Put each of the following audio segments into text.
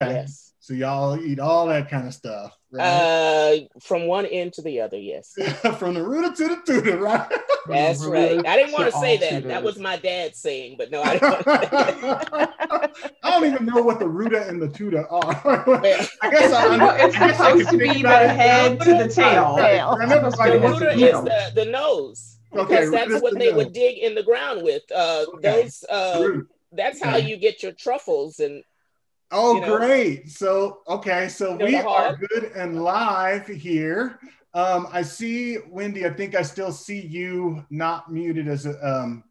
Yes. So y'all eat all that kind of stuff, right? Uh, from one end to the other, yes. From the rooter to the tutor, right? That's right. I didn't want to to say that. tutors. That was my dad saying, but no, I didn't want to say that. I don't even know what the rooter and the tutor are. I guess I, Well, it's I guess supposed can to be the head to the tail. Tail. I never The quite The Like understood rooter is the, the nose. Okay, Because that's what the they nose. would dig in the ground with. Uh, Okay. Those uh, Root. that's how Okay. you get your truffles and Oh, you know. great. So, okay, so we are good and live here. Um, I see, Wendy, I think I still see you not muted as a, um,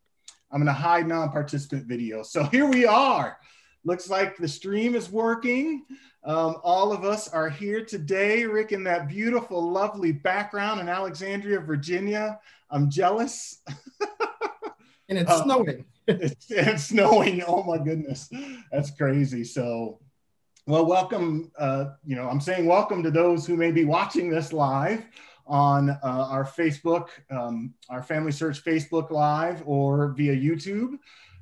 I'm going to hide non participant video. So here we are. Looks like the stream is working. Um, all of us are here today. Ric, in that beautiful, lovely background in Alexandria, Virginia. I'm jealous. and it's Uh, snowing. It's, it's snowing. Oh my goodness, that's crazy. So, well, welcome. Uh, you know, I'm saying welcome to those who may be watching this live on uh, our Facebook, um, our FamilySearch Facebook Live, or via YouTube.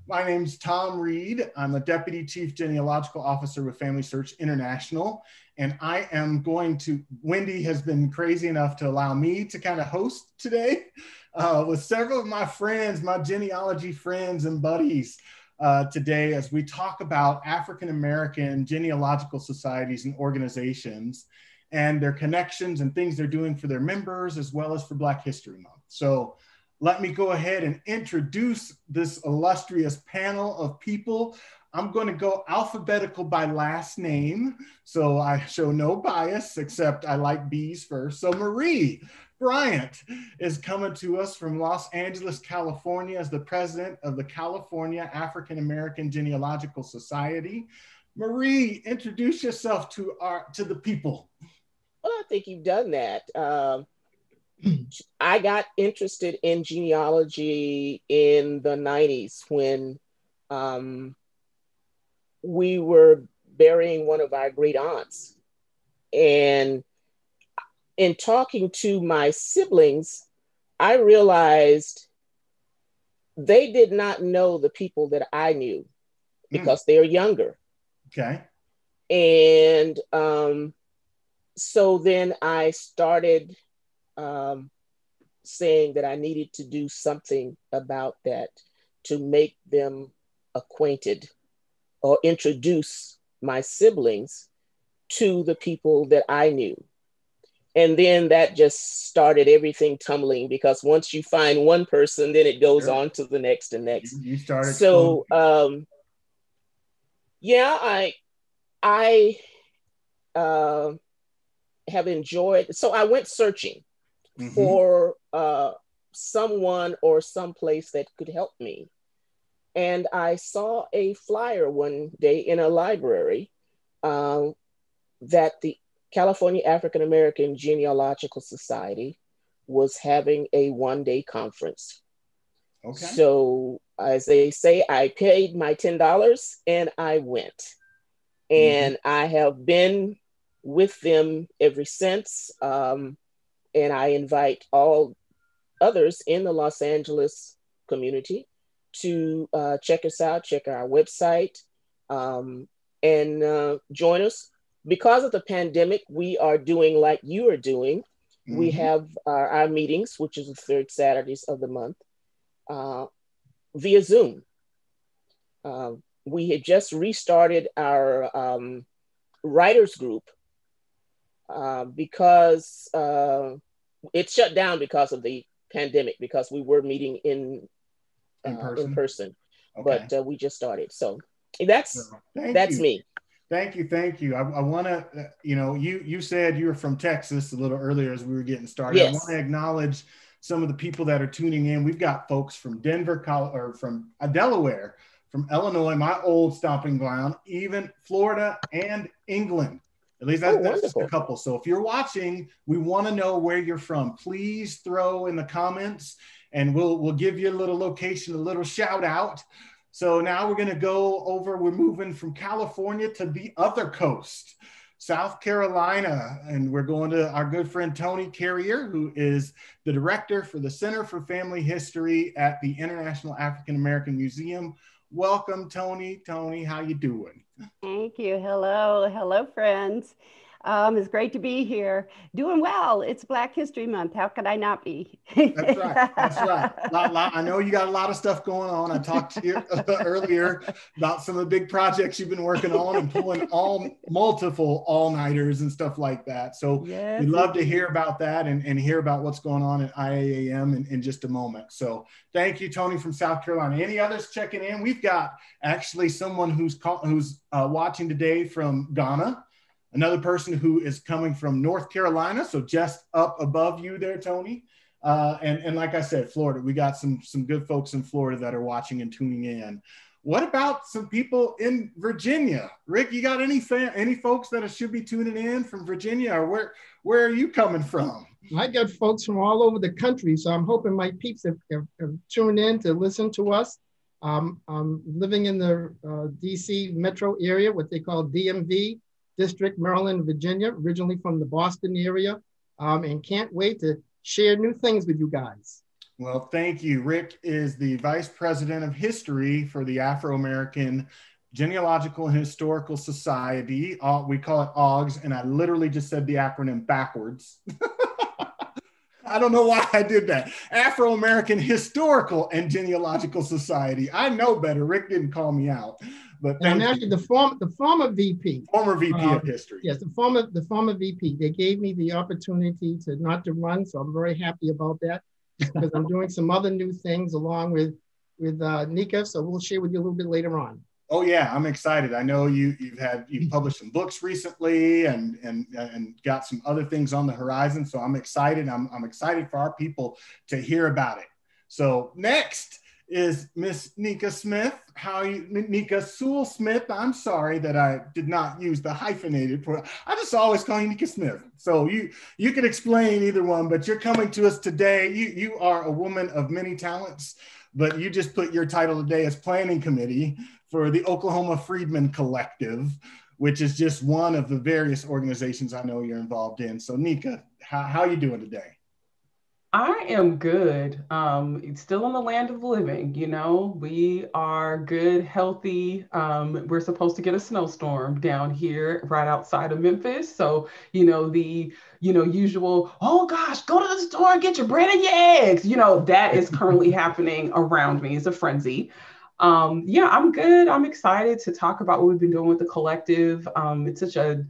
My name's Thom Reed. I'm the Deputy Chief Genealogical Officer with FamilySearch International. And I am going to, Wendy has been crazy enough to allow me to kind of host today uh, with several of my friends, my genealogy friends and buddies uh, today as we talk about African American genealogical societies and organizations and their connections and things they're doing for their members as well as for Black History Month. So let me go ahead and introduce this illustrious panel of people. I'm going to go alphabetical by last name. So I show no bias, except I like B's first. So Marie Bryant is coming to us from Los Angeles, California, as the president of the California African American Genealogical Society. Marie, introduce yourself to our to the people. Well, I think you've done that. Um, I got interested in genealogy in the 90s when um, we were burying one of our great aunts. And in talking to my siblings, I realized they did not know the people that I knew because they're younger. Okay. And um, so then I started um, saying that I needed to do something about that to make them acquainted or introduce my siblings to the people that I knew. And then that just started everything tumbling because once you find one person, then it goes Sure. on to the next and next You, started. so um yeah i i uh, have enjoyed so i went searching Mhm. for uh someone or someplace that could help me and i saw a flyer one day in a library um, that the california african american genealogical society was having a one day conference okay. so, as they say, I paid my $10 and I went. And I have been with them ever since. Um, and I invite all others in the Los Angeles community to uh, check us out, check our website, um, and uh, join us. Because of the pandemic, we are doing like you are doing. We Mhm. have our, our meetings, which is the third Saturdays of the month uh, via Zoom. Uh, we had just restarted our um, writers group uh, because uh, it shut down because of the pandemic, because we were meeting in, uh, In person? in person, okay. but uh, we just started. So that's Thank that's you. me. Thank you, thank you. I, I want to, uh, you know, you you said you were from Texas a little earlier as we were getting started. I want to acknowledge some of the people that are tuning in. We've got folks from Denver, Col- or from uh, Delaware, from Illinois, my old stomping ground, even Florida and England. At least that's, Oh, that's just a couple. So if you're watching, we want to know where you're from. Please throw in the comments, and we'll we'll give you a little location, a little shout out. So now we're going to go over, we're moving from California to the other coast, South Carolina. And we're going to our good friend Toni Carrier, who is the director for the Center for Family History at the International African American Museum, welcome Toni. Toni, how you doing? Thank you. Hello, hello, friends. Um, it's great to be here. Doing well. It's Black History Month. How could I not be? That's right. That's right. Lot, lot, I know you got a lot of stuff going on. I talked to you earlier about some of the big projects you've been working on and pulling all multiple all nighters and stuff like that. So yes, we'd love to hear about that and, and hear about what's going on at IAAM in, in just a moment. So thank you, Toni from South Carolina. Any others checking in? We've got actually someone who's call, who's uh, watching today from Ghana another person who is coming from North Carolina, so just up above you there, Toni. Uh, and, and like I said, Florida, we got some, some good folks in Florida that are watching and tuning in. What about some people in Virginia? Ric, you got any any folks that should be tuning in from Virginia, or where where are you coming from? I got folks from all over the country, so I'm hoping my peeps have, have, have tuned in to listen to us. Um, I'm living in the uh, DC metro area, what they call DMV, District, Maryland, Virginia, originally from the Boston area, um, and can't wait to share new things with you guys. Well, thank you. Ric is the Vice President of History for the Afro American Genealogical and Historical Society. We call it OGS, and I literally just said the acronym backwards. I don't know why I did that. Afro American Historical and Genealogical Society. I know better. Ric didn't call me out. But I'm actually the former the former VP. Former VP um, of history. Yes, the former the former VP. They gave me the opportunity to not to run, so I'm very happy about that because I'm doing some other new things along with with uh, Nicka. So we'll share with you a little bit later on. Oh yeah, I'm excited. I know you you've had you've published some books recently and and and got some other things on the horizon. So I'm excited. I'm I'm excited for our people to hear about it. So next is Miss Nicka Smith. How you, Nicka Sewell Smith? I'm sorry that I did not use the hyphenated. For, I just always call you Nicka Smith. So you you can explain either one, but you're coming to us today. You you are a woman of many talents, but you just put your title today as planning committee for the Oklahoma Freedmen Collective, which is just one of the various organizations I know you're involved in. So Nicka, how how are you doing today? I am good. Um, still in the land of living, you know. We are good, healthy. Um, we're supposed to get a snowstorm down here right outside of Memphis. So, you know, the, you know, usual, oh gosh, go to the store and get your bread and your eggs. You know, that is currently happening around me. It's a frenzy. Um, yeah, I'm good. I'm excited to talk about what we've been doing with the collective. Um, it's such a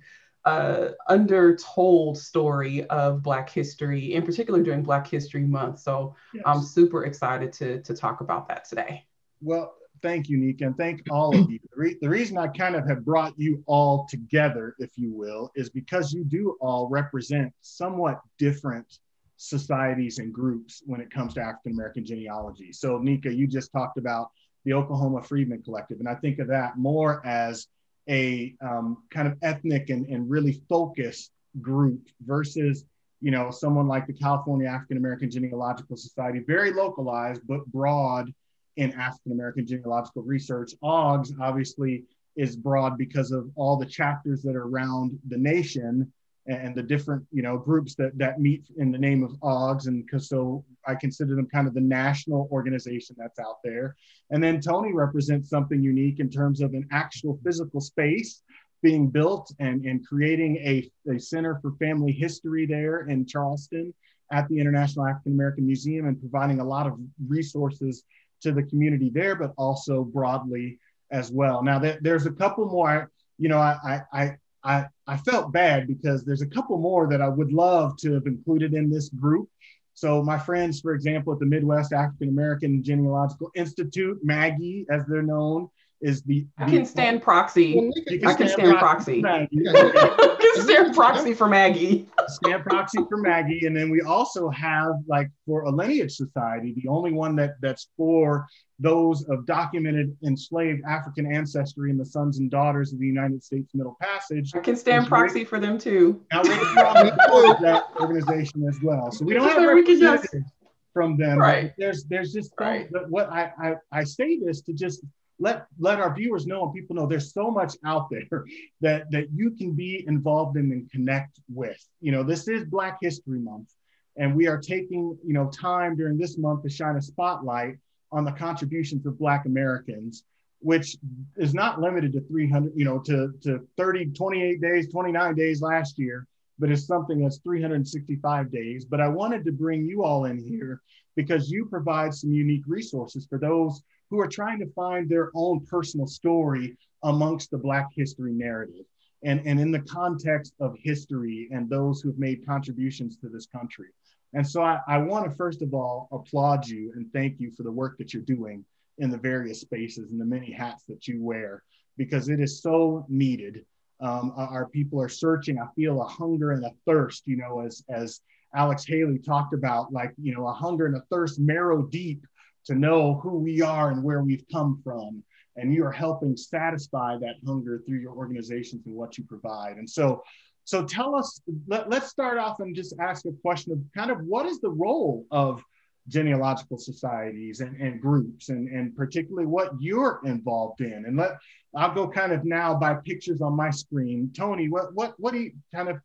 uh, undertold story of Black history, in particular during Black History Month. So yes. I'm super excited to, to talk about that today. Well, thank you, Nicka, and thank all of you. The, re- the reason I kind of have brought you all together, if you will, is because you do all represent somewhat different societies and groups when it comes to African American genealogy. So, Nicka, you just talked about the Oklahoma Freedmen Collective, and I think of that more as a um, kind of ethnic and, and really focused group versus you know someone like the California African American Genealogical Society, very localized but broad in African American genealogical research. OGS obviously is broad because of all the chapters that are around the nation and the different you know groups that that meet in the name of OGS and because so I consider them kind of the national organization that's out there. And then Toni represents something unique in terms of an actual physical space being built and, and creating a, a center for family history there in Charleston at the International African American Museum and providing a lot of resources to the community there but also broadly as well. Now there, there's a couple more you know I, I I, I felt bad because there's a couple more that I would love to have included in this group. So my friends, for example, at the Midwest African American Genealogical Institute, MAAGI, as they're known, is the. I can stand proxy. Can I can stand proxy. proxy. I can stand proxy for MAAGI. stand proxy for MAAGI, and then we also have like for a lineage society, the only one that that's for those of documented enslaved African ancestry and the sons and daughters of the United States Middle Passage. I can stand proxy for them too. Now we're that organization as well. So we don't have representatives from them. Right. There's there's just right. but what I, I I say this to just let let our viewers know and people know there's so much out there that that you can be involved in and connect with. You know, this is Black History Month, and we are taking you know time during this month to shine a spotlight on the contributions of Black Americans which is not limited to 300, you know, to, to 30, 28 days, 29 days last year, but it's something that's 365 days. But I wanted to bring you all in here because you provide some unique resources for those who are trying to find their own personal story amongst the Black history narrative and, and in the context of history and those who've made contributions to this country. And so I, I want to first of all applaud you and thank you for the work that you're doing in the various spaces and the many hats that you wear because it is so needed. Um, our people are searching. I feel a hunger and a thirst, you know, as as Alex Haley talked about, like you know, a hunger and a thirst, marrow deep, to know who we are and where we've come from. And you are helping satisfy that hunger through your organizations and what you provide. And so, so tell us. Let, let's start off and just ask a question of kind of what is the role of genealogical societies and, and groups and, and particularly what you're involved in? And let i'll go kind of now by pictures on my screen. Toni what what what do you kind of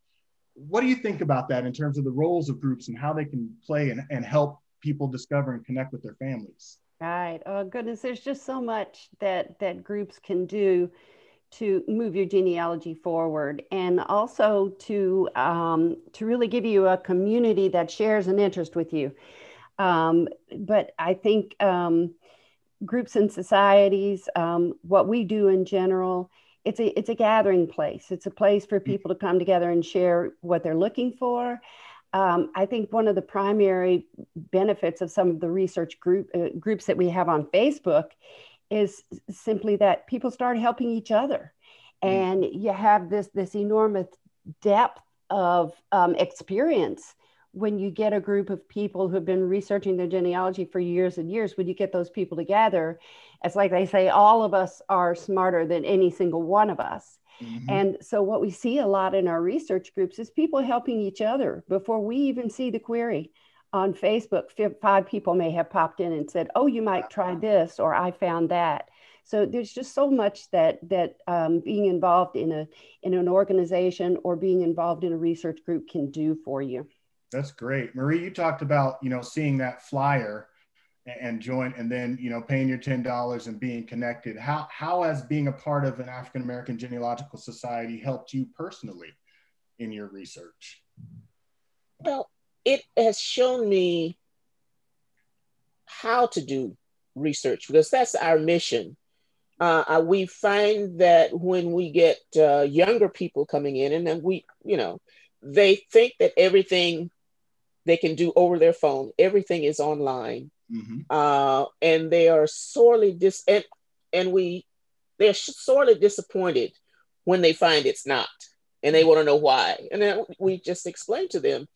what do you think about that in terms of the roles of groups and how they can play and, and help people discover and connect with their families? Right. Oh goodness there's just so much that that groups can do to move your genealogy forward and also to um, to really give you a community that shares an interest with you um, but I think um, groups and societies, um, what we do in general, it's a it's a gathering place. It's a place for people to come together and share what they're looking for. Um, I think one of the primary benefits of some of the research group uh, groups that we have on Facebook is simply that people start helping each other, mm. and you have this this enormous depth of um, experience when you get a group of people who've been researching their genealogy for years and years, when you get those people together, it's like they say, all of us are smarter than any single one of us. Mm-hmm. And so, what we see a lot in our research groups is people helping each other before we even see the query on Facebook. Five people may have popped in and said, "Oh, you might try this," or "I found that." So there's just so much that that um, being involved in a in an organization or being involved in a research group can do for you. That's great. Marie, you talked about, you know, seeing that flyer and join and then, you know, paying your $10 and being connected. How, how has being a part of an African American Genealogical Society helped you personally in your research? Well, it has shown me how to do research because that's our mission. Uh, we find that when we get uh, younger people coming in, and then we, you know, they think that everything they can do over their phone. Everything is online. Mm-hmm. Uh, and they are sorely dis and, and we they're sorely disappointed when they find it's not and they want to know why. And then we just explain to them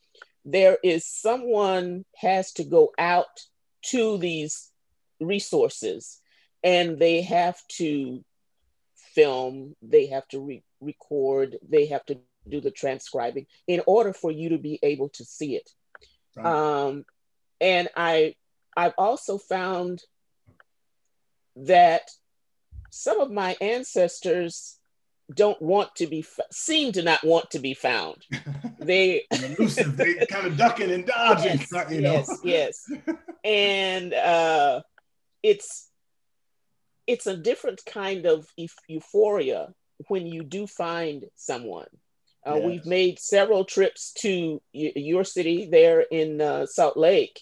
there is someone has to go out to these resources and they have to film, they have to re- record, they have to do the transcribing in order for you to be able to see it. Right. Um, and I, I've also found that some of my ancestors don't want to be seem to not want to be found. They elusive, they kind of ducking and dodging. Yes, you know? yes, yes. and uh, it's it's a different kind of euphoria when you do find someone. Uh, yes. We've made several trips to y- your city there in uh, Salt Lake,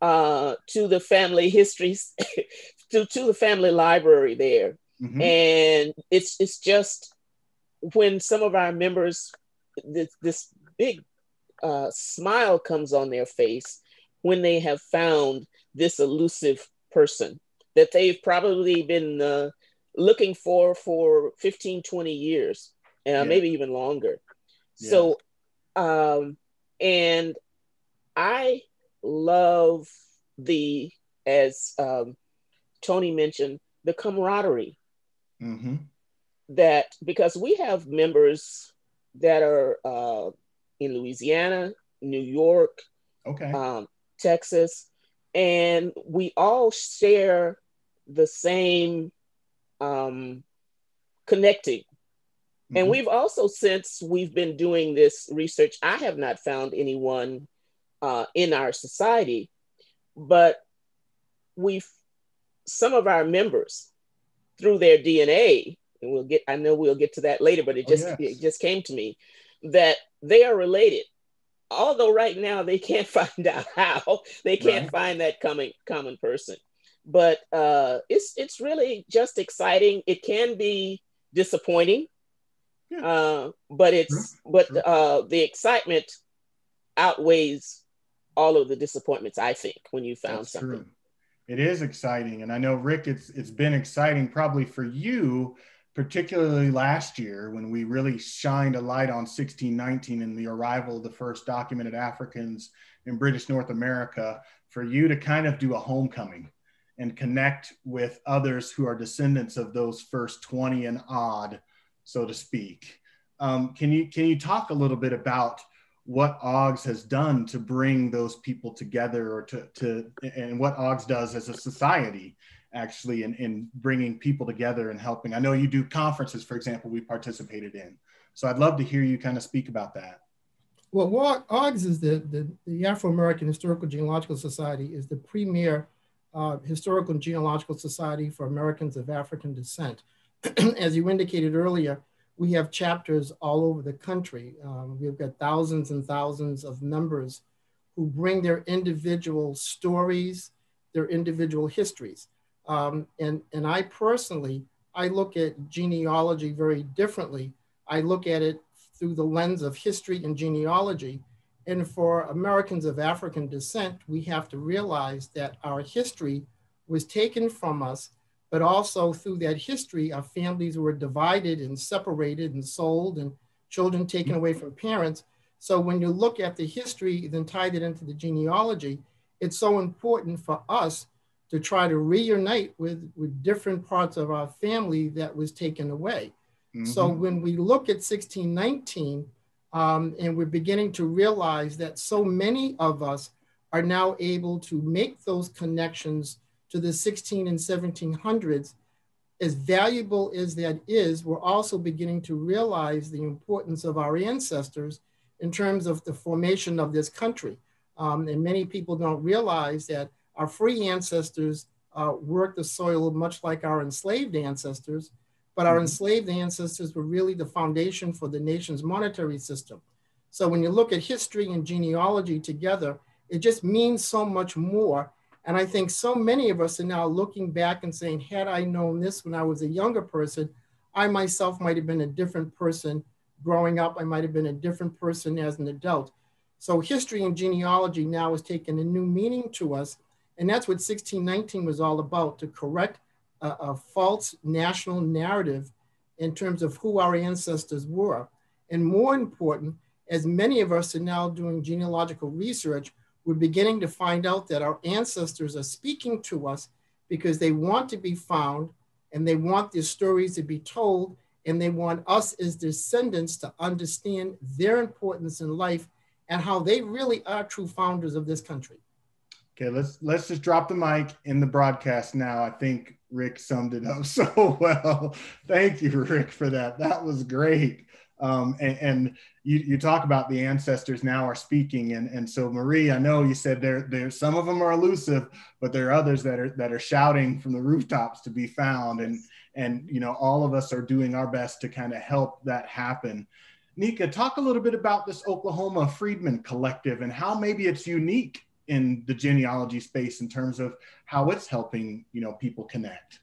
uh, to the family histories, to, to the family library there. Mm-hmm. And it's, it's just when some of our members, this, this big uh, smile comes on their face when they have found this elusive person that they've probably been uh, looking for for 15, 20 years, uh, yeah. maybe even longer. So, um, and I love the, as um, Toni mentioned, the camaraderie. Mm-hmm. That because we have members that are uh, in Louisiana, New York, okay, um, Texas, and we all share the same um, connecting and mm-hmm. we've also, since we've been doing this research, I have not found anyone uh, in our society, but we've, some of our members through their DNA, and we'll get, I know we'll get to that later, but it oh, just, oh, yes. it just came to me that they are related. Although right now they can't find out how, they can't right. find that common common person. But uh, it's it's really just exciting. It can be disappointing, yeah. uh, but it's sure. but sure. Uh, the excitement outweighs all of the disappointments. I think when you found That's something. True. It is exciting, and I know Rick, it's it's been exciting probably for you particularly last year when we really shined a light on 1619 and the arrival of the first documented Africans in British North America, for you to kind of do a homecoming and connect with others who are descendants of those first 20 and odd, so to speak. Um, can you can you talk a little bit about what OGS has done to bring those people together, or to to and what OGS does as a society actually in, in bringing people together and helping. I know you do conferences, for example, we participated in. So I'd love to hear you kind of speak about that. Well, OGS is the, the, the Afro-American Historical Genealogical Society is the premier uh, historical and genealogical society for Americans of African descent. As you indicated earlier, we have chapters all over the country. Um, we've got thousands and thousands of members who bring their individual stories, their individual histories. Um, and, and I personally, I look at genealogy very differently. I look at it through the lens of history and genealogy. And for Americans of African descent, we have to realize that our history was taken from us, but also through that history, our families were divided and separated and sold and children taken away from parents. So when you look at the history, then tie it into the genealogy, it's so important for us to try to reunite with, with different parts of our family that was taken away. Mm-hmm. So when we look at 1619, um, and we're beginning to realize that so many of us are now able to make those connections to the 16 and 1700s, as valuable as that is, we're also beginning to realize the importance of our ancestors in terms of the formation of this country. Um, and many people don't realize that our free ancestors uh, worked the soil much like our enslaved ancestors, but our mm-hmm. enslaved ancestors were really the foundation for the nation's monetary system. So when you look at history and genealogy together, it just means so much more. And I think so many of us are now looking back and saying, had I known this when I was a younger person, I myself might have been a different person growing up. I might have been a different person as an adult. So history and genealogy now has taken a new meaning to us and that's what 1619 was all about to correct a, a false national narrative in terms of who our ancestors were. And more important, as many of us are now doing genealogical research, we're beginning to find out that our ancestors are speaking to us because they want to be found and they want their stories to be told and they want us as descendants to understand their importance in life and how they really are true founders of this country. Okay, let's let's just drop the mic in the broadcast now. I think Ric summed it up so well. Thank you, Ric, for that. That was great. Um, and, and you, you talk about the ancestors now are speaking, and, and so Marie, I know you said there there some of them are elusive, but there are others that are that are shouting from the rooftops to be found, and and you know all of us are doing our best to kind of help that happen. Nicka, talk a little bit about this Oklahoma Freedmen Collective and how maybe it's unique in the genealogy space in terms of how it's helping you know people connect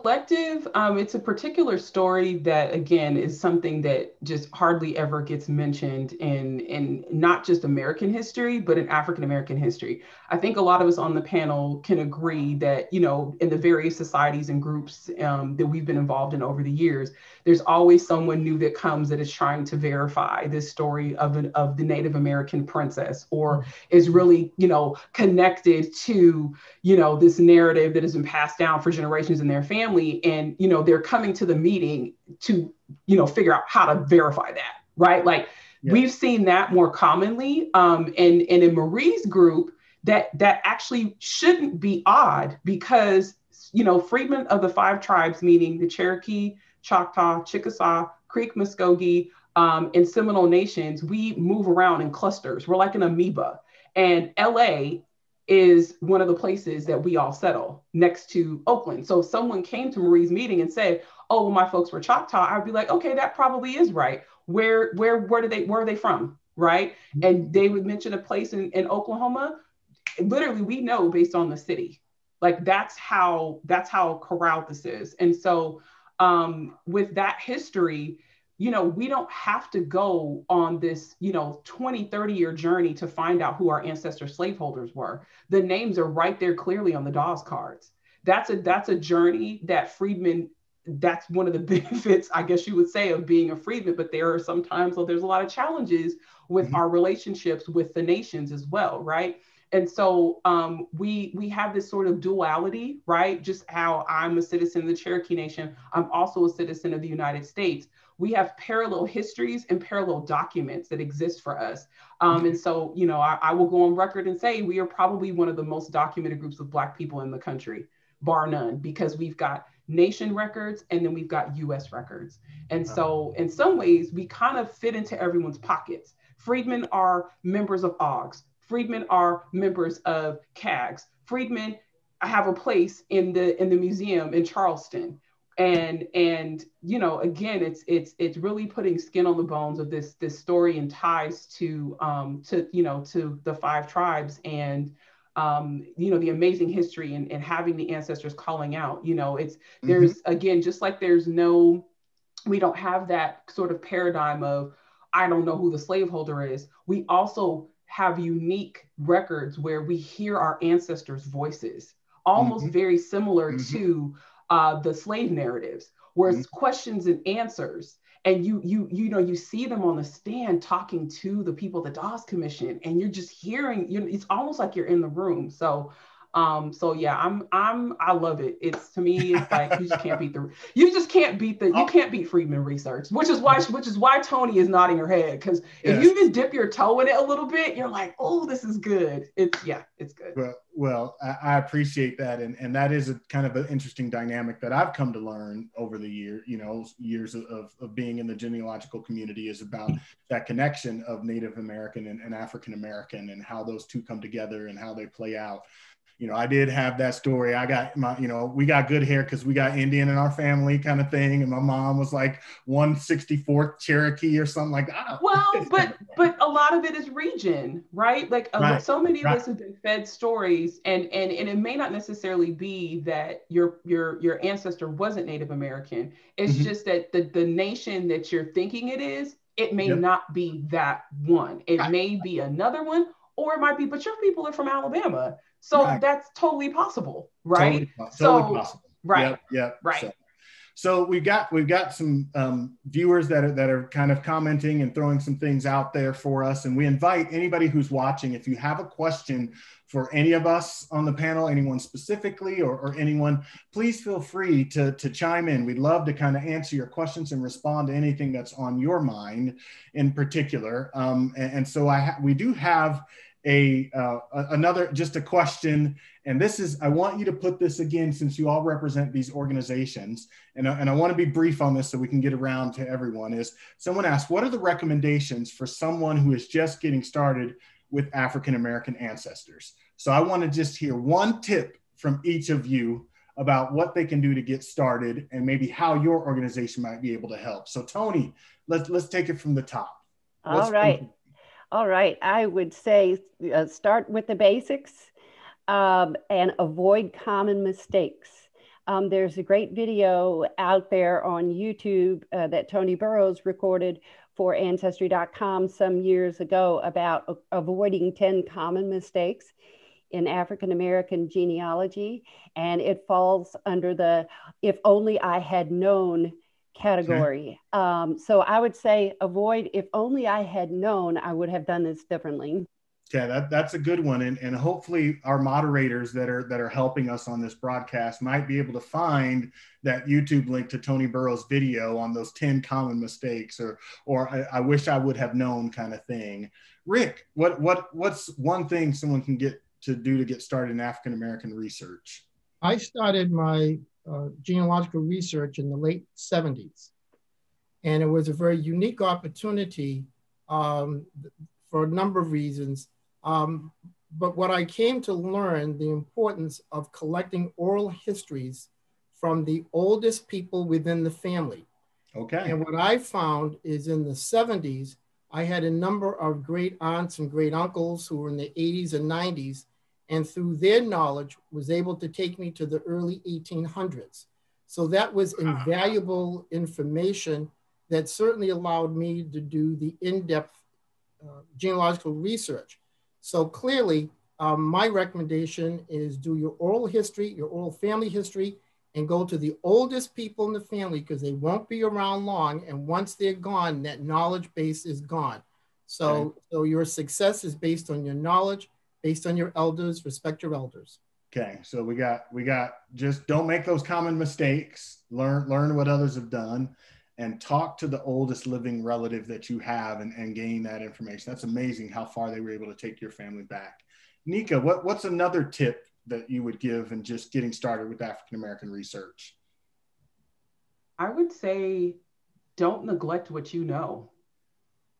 collective um, it's a particular story that again is something that just hardly ever gets mentioned in in not just american history but in african american history. I think a lot of us on the panel can agree that you know in the various societies and groups um, that we've been involved in over the years there's always someone new that comes that is trying to verify this story of an, of the native american princess or is really you know connected to you know this narrative that has been passed down for generations in their family and you know they're coming to the meeting to you know figure out how to verify that right? Like yeah. we've seen that more commonly um, and and in marie's group that that actually shouldn't be odd because you know freedmen of the five tribes meaning the cherokee choctaw chickasaw creek muskogee um, and seminole nations we move around in clusters. We're like an amoeba. And la is one of the places that we all settle next to Oakland. So if someone came to Marie's meeting and said, "Oh, well, my folks were Choctaw," I'd be like, "Okay, that probably is right. Where where where do they where are they from?" Right? And they would mention a place in, in Oklahoma. Literally, we know based on the city. Like that's how that's how corralled this is. And so um, with that history, you know, we don't have to go on this, you know, 20, 30 year journey to find out who our ancestor slaveholders were. The names are right there clearly on the Dawes cards. That's a that's a journey that freedmen that's one of the benefits, I guess you would say, of being a freedman. But there are sometimes well, there's a lot of challenges with mm-hmm. our relationships with the nations as well, right? And so um, we we have this sort of duality, right? Just how I'm a citizen of the Cherokee Nation, I'm also a citizen of the United States we have parallel histories and parallel documents that exist for us. Um, and so, you know, I, I, will go on record and say we are probably one of the most documented groups of Black people in the country, bar none, because we've got nation records and then we've got US records. And so, in some ways, we kind of fit into everyone's pockets. Freedmen are members of OGS, Freedmen are members of CAGS, Freedmen have a place in the in the museum in Charleston. And and you know again it's it's it's really putting skin on the bones of this this story and ties to um to you know to the five tribes and um you know the amazing history and, and having the ancestors calling out you know it's mm-hmm. there's again just like there's no we don't have that sort of paradigm of i don't know who the slaveholder is. We also have unique records where we hear our ancestors voices almost mm-hmm. very similar mm-hmm. to uh, the slave narratives, where it's mm-hmm. questions and answers. And you you you know you see them on the stand talking to the people the Dawes Commission, and you're just hearing. You know, it's almost like you're in the room. So um, so yeah, I'm I'm I love it. It's to me, it's like you just can't beat the you just can't beat the you oh. can't beat Freedmen research, which is why which is why Toni is nodding her head because if yes. you just dip your toe in it a little bit, you're like, oh, this is good. It's yeah, it's good. Well, well, I, I appreciate that, and and that is a kind of an interesting dynamic that I've come to learn over the year, you know, years of of being in the genealogical community is about that connection of Native American and, and African American and how those two come together and how they play out you know, I did have that story. I got my, you know, we got good hair because we got Indian in our family kind of thing. And my mom was like 164th Cherokee or something like that. Well, but but a lot of it is region, right? Like right. so many right. of us have been fed stories and and and it may not necessarily be that your your your ancestor wasn't Native American. It's mm-hmm. just that the the nation that you're thinking it is, it may yep. not be that one. It right. may be another one, or it might be, but your people are from Alabama. So right. that's totally possible, right? Totally, totally possible. Right. Yep. yep. Right. So, so, we've got we've got some um, viewers that are that are kind of commenting and throwing some things out there for us, and we invite anybody who's watching if you have a question for any of us on the panel, anyone specifically, or, or anyone, please feel free to to chime in. We'd love to kind of answer your questions and respond to anything that's on your mind in particular. Um, and, and, so I we do have a uh, another just a question. And this is i want you to put this again since you all represent these organizations and, and i want to be brief on this so we can get around to everyone is someone asked what are the recommendations for someone who is just getting started with african american ancestors? So i want to just hear one tip from each of you about what they can do to get started and maybe how your organization might be able to help. So toni let's let's take it from the top. All right. All right, I would say uh, start with the basics um, and avoid common mistakes. Um, there's a great video out there on YouTube uh, that Tony Burroughs recorded for Ancestry.com some years ago about avoiding 10 common mistakes in African American genealogy. And it falls under the if only I had known category. Okay. Um, so I would say avoid, if only I had known, I would have done this differently. Yeah, that, that's a good one. And, and hopefully our moderators that are that are helping us on this broadcast might be able to find that YouTube link to Tony Burroughs video on those 10 common mistakes or or I, I wish I would have known kind of thing. Ric, what what what's one thing someone can get to do to get started in African American research? I started my uh, genealogical research in the late 70s. And it was a very unique opportunity um, for a number of reasons. Um, but what I came to learn the importance of collecting oral histories from the oldest people within the family. Okay. And what I found is in the 70s, I had a number of great aunts and great uncles who were in the 80s and 90s, and through their knowledge was able to take me to the early 1800s. So that was invaluable information that certainly allowed me to do the in-depth uh, genealogical research. So clearly, um, my recommendation is do your oral history, your oral family history, and go to the oldest people in the family because they won't be around long. And once they're gone, that knowledge base is gone. So, okay. so your success is based on your knowledge, based on your elders. Respect your elders. Okay, so we got we got just don't make those common mistakes. Learn learn what others have done, and talk to the oldest living relative that you have and, and gain that information. That's amazing how far they were able to take your family back. Nicka, what, what's another tip that you would give in just getting started with African American research? I would say don't neglect what you know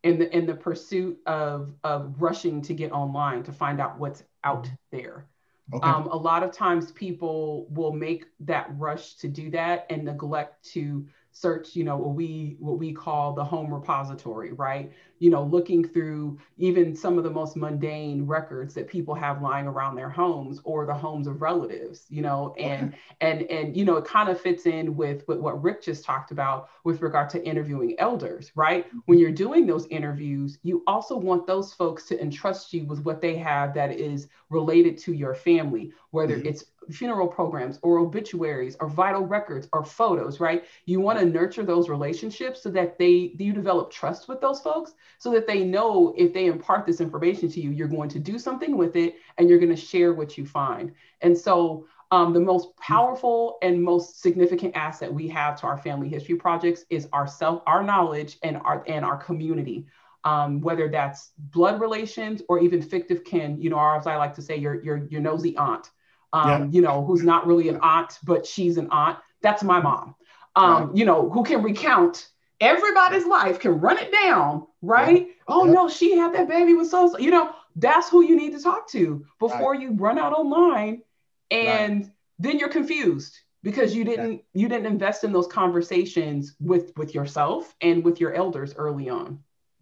in the in the pursuit of of rushing to get online to find out what's out there. Okay. Um, a lot of times people will make that rush to do that and neglect to search, you know, what we what we call the home repository, right? You know, looking through even some of the most mundane records that people have lying around their homes or the homes of relatives, you know, and and and you know, it kind of fits in with, with what Ric just talked about with regard to interviewing elders, right? When you're doing those interviews, you also want those folks to entrust you with what they have that is related to your family, whether mm-hmm. it's funeral programs or obituaries or vital records or photos, right? You want to nurture those relationships so that they you develop trust with those folks so that they know if they impart this information to you, you're going to do something with it and you're going to share what you find. And so um, the most powerful and most significant asset we have to our family history projects is our self, our knowledge and our and our community. Um, whether that's blood relations or even fictive kin, you know, or as I like to say, your your your nosy aunt um, yeah. you know, who's not really an aunt, but she's an aunt. That's my mom. Um, right. You know, who can recount everybody's life, can run it down, right? Yeah. Oh yeah. no, she had that baby with so, you know, that's who you need to talk to before right. you run out online and right. then you're confused because you didn't you didn't invest in those conversations with with yourself and with your elders early on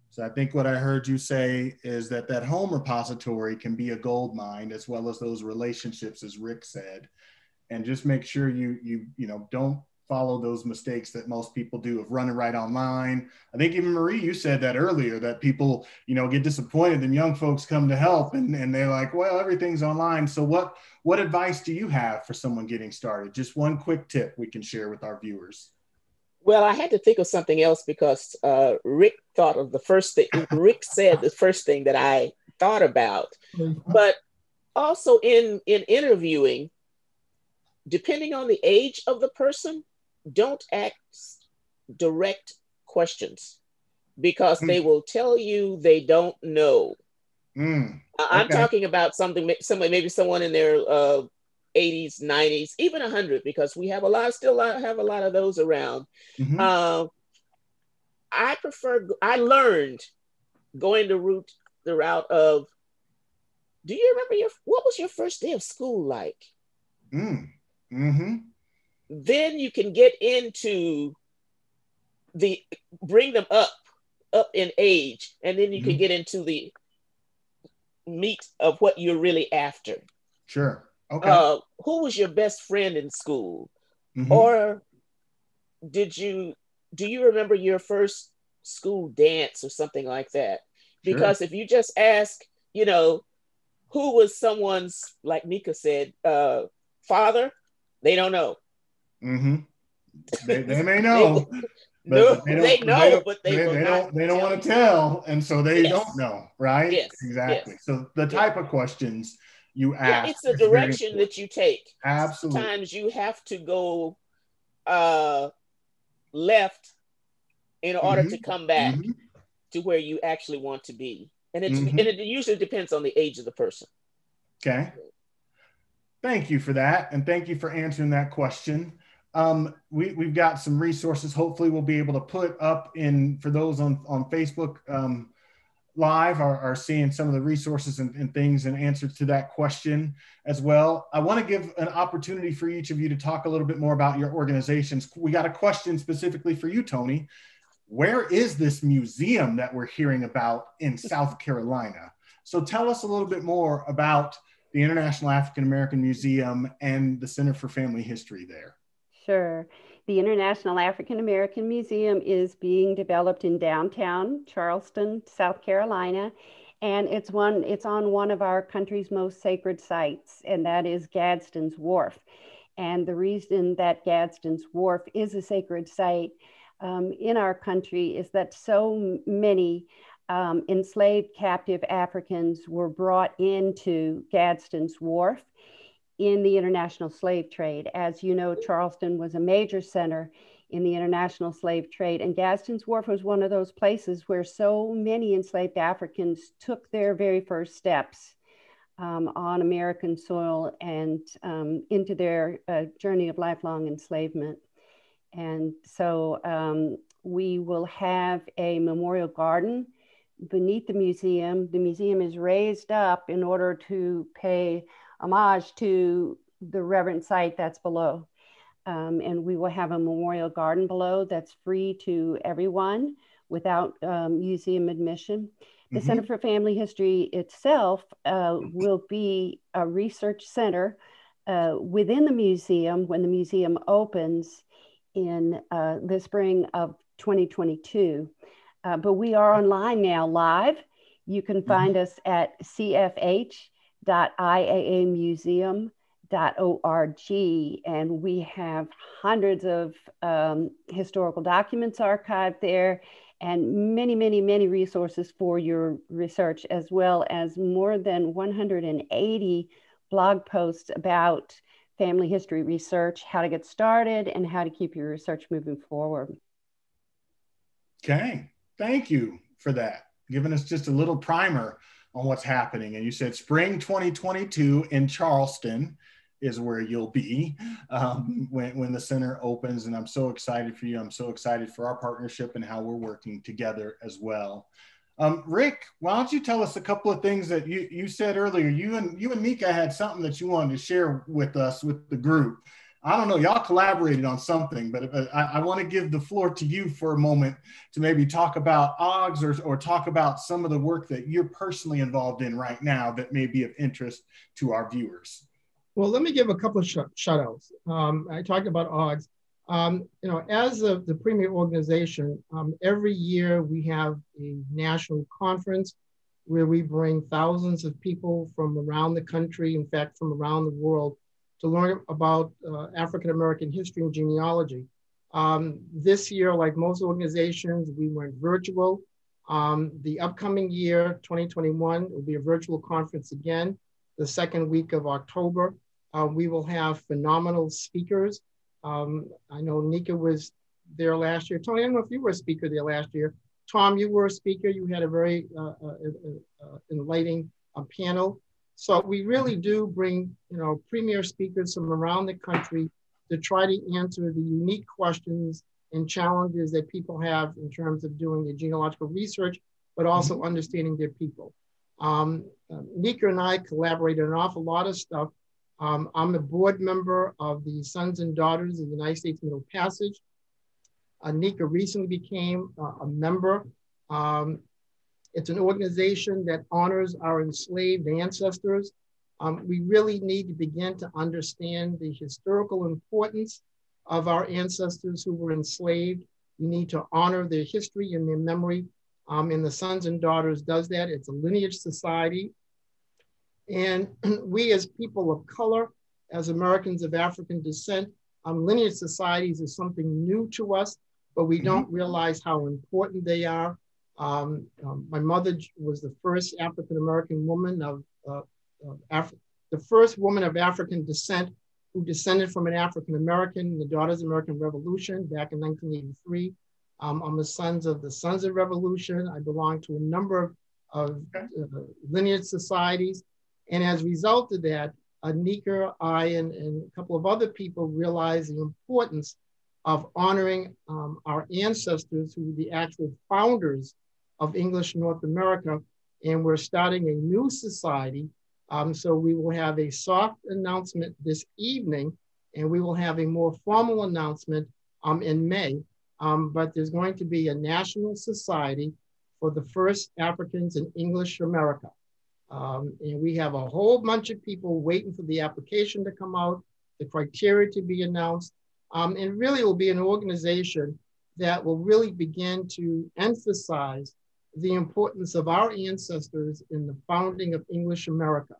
so I think what I heard you say is that that home repository can be a gold mine as well as those relationships, as Ric said, and just make sure you you you know don't follow those mistakes that most people do of running right online. I think even Marie, you said that earlier that people, you know, get disappointed and young folks come to help and, and they're like, well, everything's online. So what what advice do you have for someone getting started? Just one quick tip we can share with our viewers. Well, I had to think of something else because uh, Ric thought of the first thing. Ric said the first thing that I thought about, mm-hmm. but also in in interviewing, depending on the age of the person, don't ask direct questions because mm. they will tell you they don't know. Mm. Okay. I'm talking about something, somebody, maybe someone in their uh, 80s, 90s, even 100, because we have a lot, still have a lot of those around. Mm-hmm. Uh, I prefer, I learned going the route, the route of, do you remember your, what was your first day of school like? Mm. Mm-hmm. Then you can get into the, bring them up, up in age, and then you mm-hmm. can get into the meat of what you're really after. Sure. Okay. Uh, who was your best friend in school? Mm-hmm. Or did you do you remember your first school dance or something like that? Because sure. if you just ask, you know, who was someone's, like Nicka said, uh, father, they don't know. Mm-hmm. They, they may know. no, they, they, know, they but they, they, they don't. They don't want to tell, and so they yes. don't know, right? Yes, exactly. Yes. So the type of questions you ask. Yeah, it's the direction that you take. Absolutely. Sometimes you have to go uh, left in order mm-hmm. to come back mm-hmm. to where you actually want to be. And it, mm-hmm. and it usually depends on the age of the person. Okay. Thank you for that. And thank you for answering that question. Um, we, we've got some resources. Hopefully, we'll be able to put up in for those on, on Facebook. Um, live are, are seeing some of the resources and, and things and answers to that question as well. I want to give an opportunity for each of you to talk a little bit more about your organizations. We got a question specifically for you, Toni. Where is this museum that we're hearing about in South Carolina? So tell us a little bit more about the International African American Museum and the Center for Family History there. Sure. The International African American Museum is being developed in downtown Charleston, South Carolina, and it's one it's on one of our country's most sacred sites, and that is Gadsden's Wharf. And the reason that Gadsden's Wharf is a sacred site um, in our country is that so many um, enslaved captive Africans were brought into Gadsden's Wharf in the international slave trade. As you know, Charleston was a major center in the international slave trade, and Gadsden's Wharf was one of those places where so many enslaved Africans took their very first steps um, on American soil and um, into their uh, journey of lifelong enslavement. And so um, we will have a memorial garden beneath the museum. The museum is raised up in order to pay homage to the reverend site that's below. Um, and we will have a memorial garden below that's free to everyone without um, museum admission. The mm-hmm. Center for Family History itself uh, will be a research center uh, within the museum when the museum opens in uh, the spring of 2022. Uh, but we are online now live. You can mm-hmm. find mm-hmm. us at CFH www.iaamuseum.org. And we have hundreds of um, historical documents archived there and many, many, many resources for your research, as well as more than 180 blog posts about family history research, how to get started, and how to keep your research moving forward. Okay, thank you for that, giving us just a little primer on what's happening. And you said spring 2022 in Charleston is where you'll be um, when, when the center opens. And I'm so excited for you. I'm so excited for our partnership and how we're working together as well. Um, Ric, why don't you tell us a couple of things that you, you said earlier? You and you and Nicka had something that you wanted to share with us with the group. I don't know, y'all collaborated on something, but I, I want to give the floor to you for a moment to maybe talk about AAHGS or, or talk about some of the work that you're personally involved in right now that may be of interest to our viewers. Well, let me give a couple of sh- shout outs. Um, I talked about AAHGS. Um, you know, as a, the premier organization, um, every year we have a national conference where we bring thousands of people from around the country, in fact, from around the world, to learn about uh, African American history and genealogy. Um, this year, like most organizations, we went virtual. Um, the upcoming year, 2021, will be a virtual conference again, the second week of October. Uh, we will have phenomenal speakers. Um, I know Nicka was there last year. Toni, I don't know if you were a speaker there last year. Thom, you were a speaker. You had a very uh, uh, uh, uh enlightening panel. So we really do bring, you know, premier speakers from around the country to try to answer the unique questions and challenges that people have in terms of doing the genealogical research, but also mm-hmm. understanding their people. Um, uh, Nicka and I collaborate on an awful lot of stuff. Um, I'm a board member of the Sons and Daughters of the United States Middle Passage. Uh, Nicka recently became uh, a member um, it's an organization that honors our enslaved ancestors. Um, we really need to begin to understand the historical importance of our ancestors who were enslaved. We need to honor their history and their memory. Um, and the Sons and Daughters does that. It's a lineage society. And we as people of color, as Americans of African descent, um, lineage societies is something new to us, but we don't mm-hmm. realize how important they are. Um, um, my mother was the first African American woman of, uh, of the first woman of African descent who descended from an African American in the Daughters of American Revolution back in 1983. Um, I'm the sons of the Sons of Revolution. I belong to a number of, of uh, lineage societies. And as a result of that, Anika, I, and, and a couple of other people realized the importance of honoring um, our ancestors who were the actual founders of English North America. And we're starting a new society. Um, so we will have a soft announcement this evening, and we will have a more formal announcement um, in May. Um, but there's going to be a national society for the first Africans in English America. Um, and we have a whole bunch of people waiting for the application to come out, the criteria to be announced. Um, and really will be an organization that will really begin to emphasize the importance of our ancestors in the founding of English America.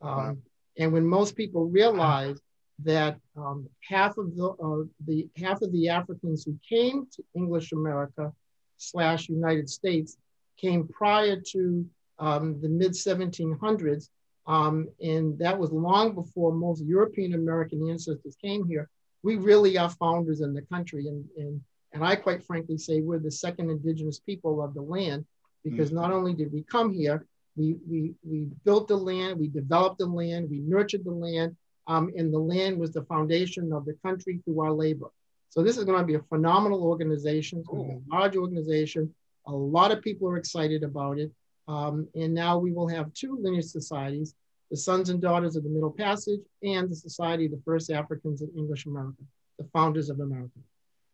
Um, wow. And when most people realize that um, half of the, uh, the half of the Africans who came to English America slash United States came prior to um, the mid 1700s, um, and that was long before most European American ancestors came here. We really are founders in the country, and, and, and I quite frankly say we're the second indigenous people of the land because mm-hmm. not only did we come here, we, we, we built the land, we developed the land, we nurtured the land, um, and the land was the foundation of the country through our labor. So this is going to be a phenomenal organization, it's going to be a large organization. A lot of people are excited about it. Um, and now we will have two lineage societies, the Sons and Daughters of the Middle Passage and the Society of the First Africans in English America, the founders of America.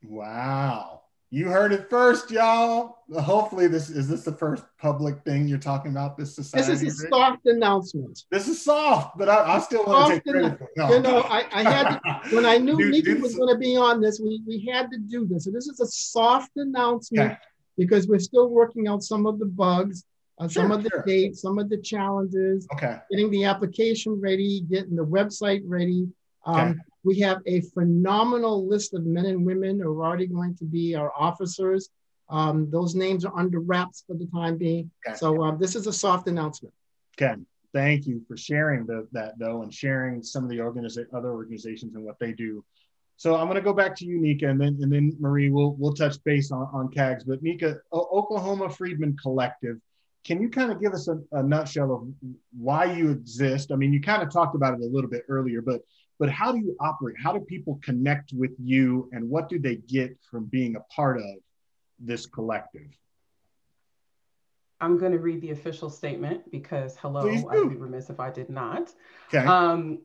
Wow. You heard it first, y'all. Hopefully, this is this the first public thing you're talking about. This society. This is a soft announcement. This is soft, but I, I still want to take credit for no. You know, I, I had to, when I knew Nikki was going to be on this, we we had to do this. So this is a soft announcement okay. because we're still working out some of the bugs uh, sure, some of the sure. dates, some of the challenges, okay. getting the application ready, getting the website ready. Um, okay. We have a phenomenal list of men and women who are already going to be our officers. Um, those names are under wraps for the time being. Okay. So uh, this is a soft announcement. Okay. Thank you for sharing the, that though and sharing some of the organiza- other organizations and what they do. So I'm going to go back to you, Nicka, and then and then Marie, we'll we'll touch base on, on CAGS. But Nicka, o- Oklahoma Freedmen Collective, can you kind of give us a, a, nutshell of why you exist? I mean, you kind of talked about it a little bit earlier, but but how do you operate? How do people connect with you, and what do they get from being a part of this collective? I'm going to read the official statement because hello, I'd be remiss if I did not. Okay. Um,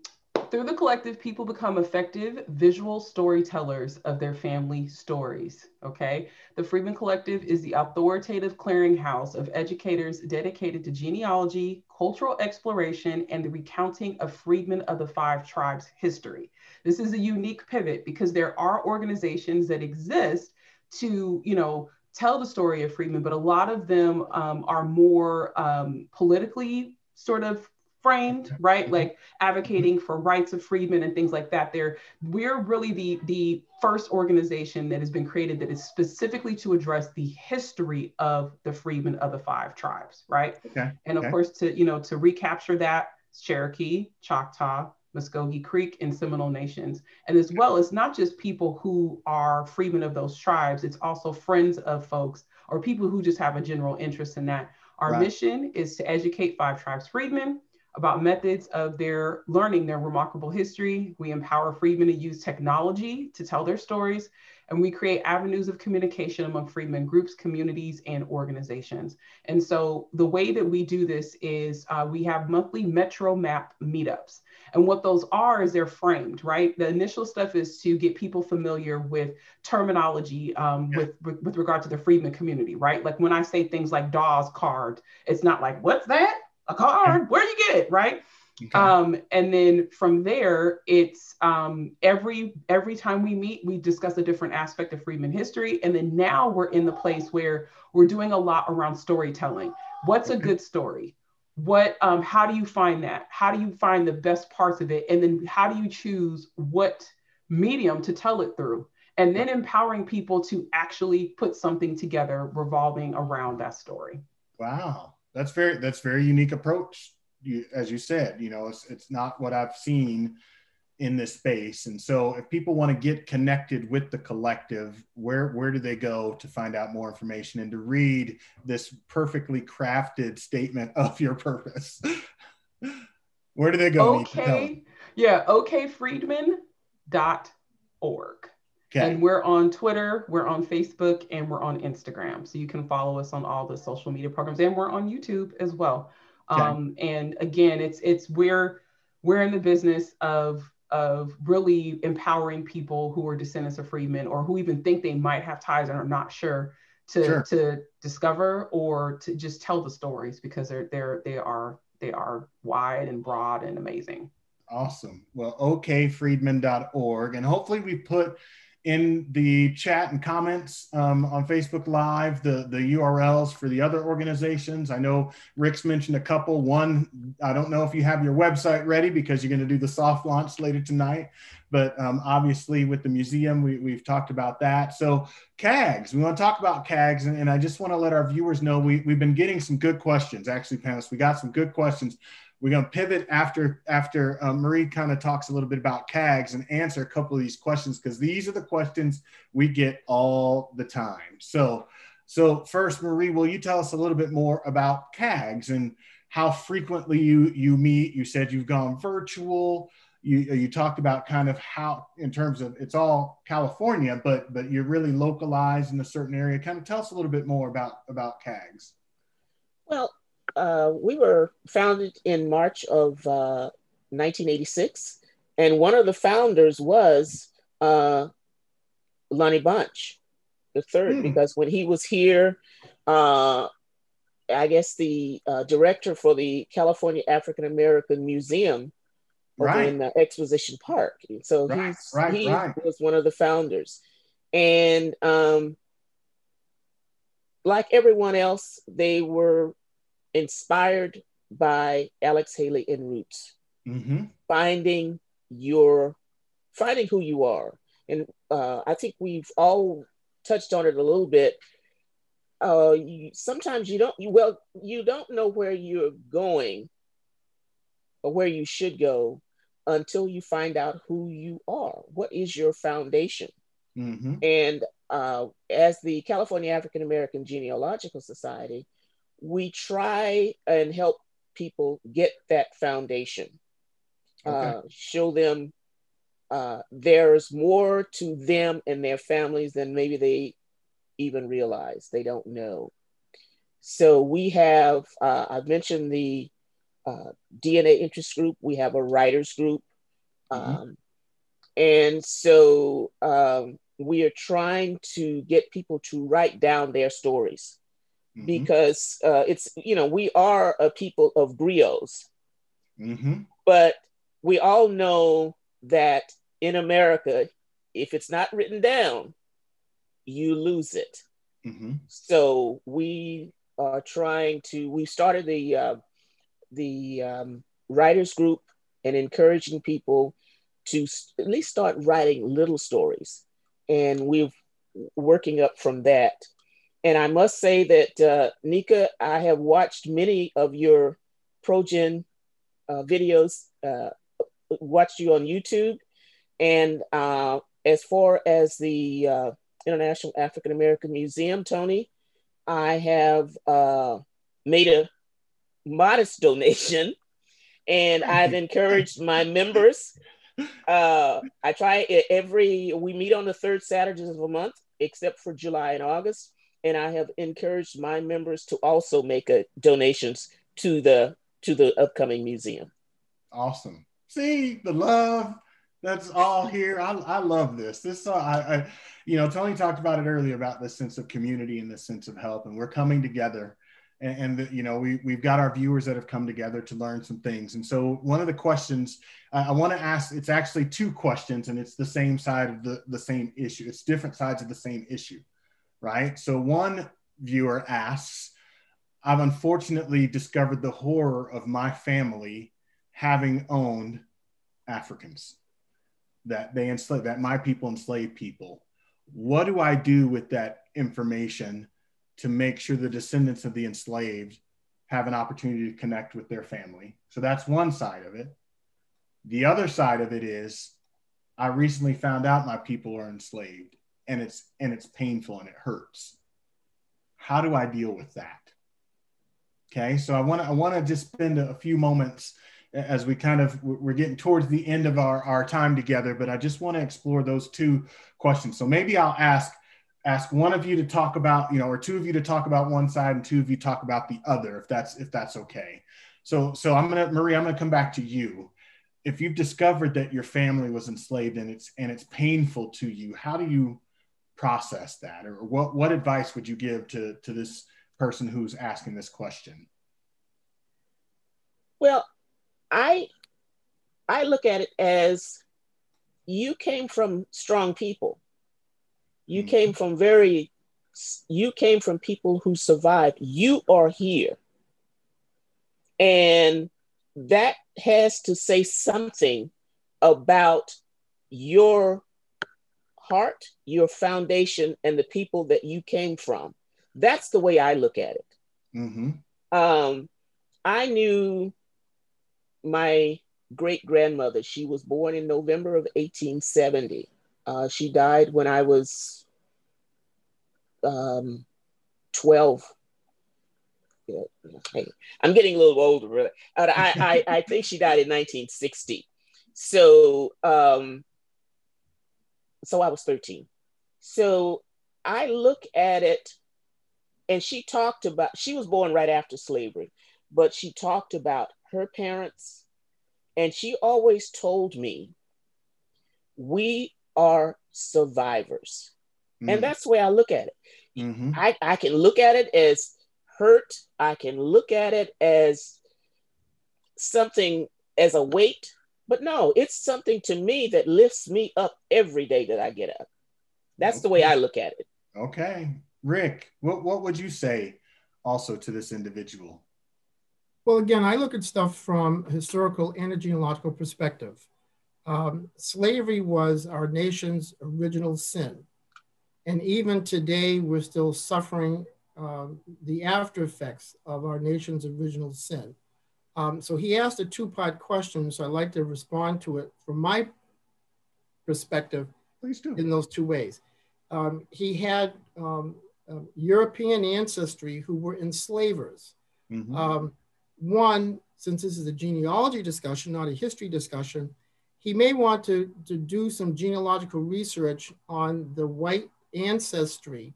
through the collective, people become effective visual storytellers of their family stories. Okay. The Freedmen Collective is the authoritative clearinghouse of educators dedicated to genealogy, cultural exploration, and the recounting of Freedmen of the Five Tribes history. This is a unique pivot because there are organizations that exist to, you know, tell the story of Freedmen, but a lot of them um, are more um, politically sort of framed, mm-hmm. right? Mm-hmm. Like advocating for rights of freedmen and things like that. There, we're really the the first organization that has been created that is specifically to address the history of the freedmen of the five tribes, right? Okay. And of okay. course, to you know to recapture that Cherokee, Choctaw, Muskogee Creek, and Seminole nations. And as well, it's not just people who are freedmen of those tribes, it's also friends of folks or people who just have a general interest in that. Our right. mission is to educate Five Tribes freedmen about methods of their learning their remarkable history. We empower freedmen to use technology to tell their stories, and we create avenues of communication among freedmen groups, communities, and organizations. And so the way that we do this is uh, we have monthly Metro Map meetups. And what those are is they're framed, right? The initial stuff is to get people familiar with terminology um, yeah. with, with regard to the freedmen community, right? Like when I say things like Dawes card, it's not like, what's that? A card. Where do you get it? Right. Okay. Um, and then from there, it's um, every every time we meet, we discuss a different aspect of Freedmen history. And then now we're in the place where we're doing a lot around storytelling. What's a good story? What um, how do you find that? How do you find the best parts of it? And then how do you choose what medium to tell it through? And then empowering people to actually put something together revolving around that story. Wow that's very that's very unique approach you, as you said you know it's, it's not what i've seen in this space. And so if people want to get connected with the collective where where do they go to find out more information and to read this perfectly crafted statement of your purpose? Where do they go okay. Yeah okfreedmen.org Okay. And we're on Twitter, we're on Facebook, and we're on Instagram. So you can follow us on all the social media programs, and we're on YouTube as well. Okay. Um, and again, it's it's we're we're in the business of of really empowering people who are descendants of freedmen or who even think they might have ties and are not sure to sure. to discover or to just tell the stories because they're they're they are they are wide and broad and amazing. Awesome. Well, okfreedmen.org. And hopefully we put in the chat and comments um, on Facebook Live the, the URLs for the other organizations. I know Ric's mentioned a couple. One, I don't know if you have your website ready because you're going to do the soft launch later tonight, but um, obviously with the museum, we, we've talked about that. So CAGS, we want to talk about CAGS, and, and I just want to let our viewers know we, we've been getting some good questions. Actually, panelists, we got some good questions we're going to pivot after after uh, Marie kind of talks a little bit about CAGs and answer a couple of these questions because these are the questions we get all the time. So, so first, Marie, will you tell us a little bit more about CAGs and how frequently you you meet? You said you've gone virtual. You you talked about kind of how in terms of it's all California, but but you're really localized in a certain area. Kind of tell us a little bit more about about CAGs. Well, uh, we were founded in March of uh, 1986, and one of the founders was uh, Lonnie Bunch, the third, mm. because when he was here, uh, I guess the uh, director for the California African American Museum right. in Exposition Park. So right, he's, right, he was one of the founders. And um, like everyone else, they were inspired by Alex Haley and Roots, mm-hmm. finding your, finding who you are. And uh, I think we've all touched on it a little bit. Uh, you, sometimes you don't, you, well, you don't know where you're going or where you should go until you find out who you are. What is your foundation? Mm-hmm. And uh, as the California African American Genealogical Society, we try and help people get that foundation, okay. uh, show them uh, there's more to them and their families than maybe they even realize. They don't know. So we have, uh, I've mentioned the uh, DNA interest group, we have a writers group. Mm-hmm. Um, and so um, we are trying to get people to write down their stories mm-hmm. because uh, it's you know we are a people of griots, mm-hmm. but we all know that in America, if it's not written down, you lose it. Mm-hmm. So we are trying to. We started the uh, the um, writers group and encouraging people to at least start writing little stories, and we're working up from that. And I must say that, uh, Nicka, I have watched many of your ProGen uh, videos, uh, watched you on YouTube. And uh, as far as the uh, International African American Museum, Toni, I have uh, made a modest donation and I've encouraged my members. Uh, I try every, we meet on the third Saturdays of a month, except for July and August and I have encouraged my members to also make a donations to the to the upcoming museum. Awesome. See the love that's all here. I, I love this. This uh, I, I you know Toni talked about it earlier about the sense of community and the sense of help, and we're coming together. And, and the, you know we we've got our viewers that have come together to learn some things. And so one of the questions I want to ask, it's actually two questions, and it's the same side of the the same issue. It's different sides of the same issue right? So one viewer asks, I've unfortunately discovered the horror of my family having owned Africans, that they enslaved, that my people enslaved people. What do I do with that information to make sure the descendants of the enslaved have an opportunity to connect with their family? So that's one side of it. The other side of it is I recently found out my people are enslaved and it's and it's painful and it hurts how do i deal with that okay so i want to i want to just spend a few moments as we kind of we're getting towards the end of our, our time together, but I just want to explore those two questions. So maybe I'll ask ask one of you to talk about, you know, or two of you to talk about one side and two of you talk about the other, if that's if that's okay. So so I'm gonna Marie, I'm gonna come back to you. If you've discovered that your family was enslaved and it's and it's painful to you, how do you process that? Or what what advice would you give to to this person who's asking this question? Well, I I look at it as you came from strong people. You mm-hmm. came from very you came from people who survived. You are here. And that has to say something about your heart, your foundation, and the people that you came from. That's the way I look at it. Mm-hmm. Um, I knew my great grandmother. She was born in November of 1870. Uh, she died when I was um, 12. Yeah, hey, I'm getting a little older, really. I, I, I think she died in 1960. So, um, so I was 13. So I look at it, and she talked about, she was born right after slavery, but she talked about her parents, and she always told me, we are survivors. Mm-hmm. And that's the way I look at it. Mm-hmm. I, I can look at it as hurt, I can look at it as something as a weight, but no, it's something to me that lifts me up every day that I get up. That's okay. the way I look at it. Okay. Ric, what, what would you say also to this individual? Well, again, I look at stuff from historical and a genealogical perspective. Um, slavery was our nation's original sin. And even today, we're still suffering uh, the after effects of our nation's original sin. Um, so he asked a two part question, so I'd like to respond to it from my perspective Please do. in those two ways. Um, he had um, uh, European ancestry who were enslavers. Mm-hmm. Um, one, since this is a genealogy discussion, not a history discussion, he may want to, to do some genealogical research on the white ancestry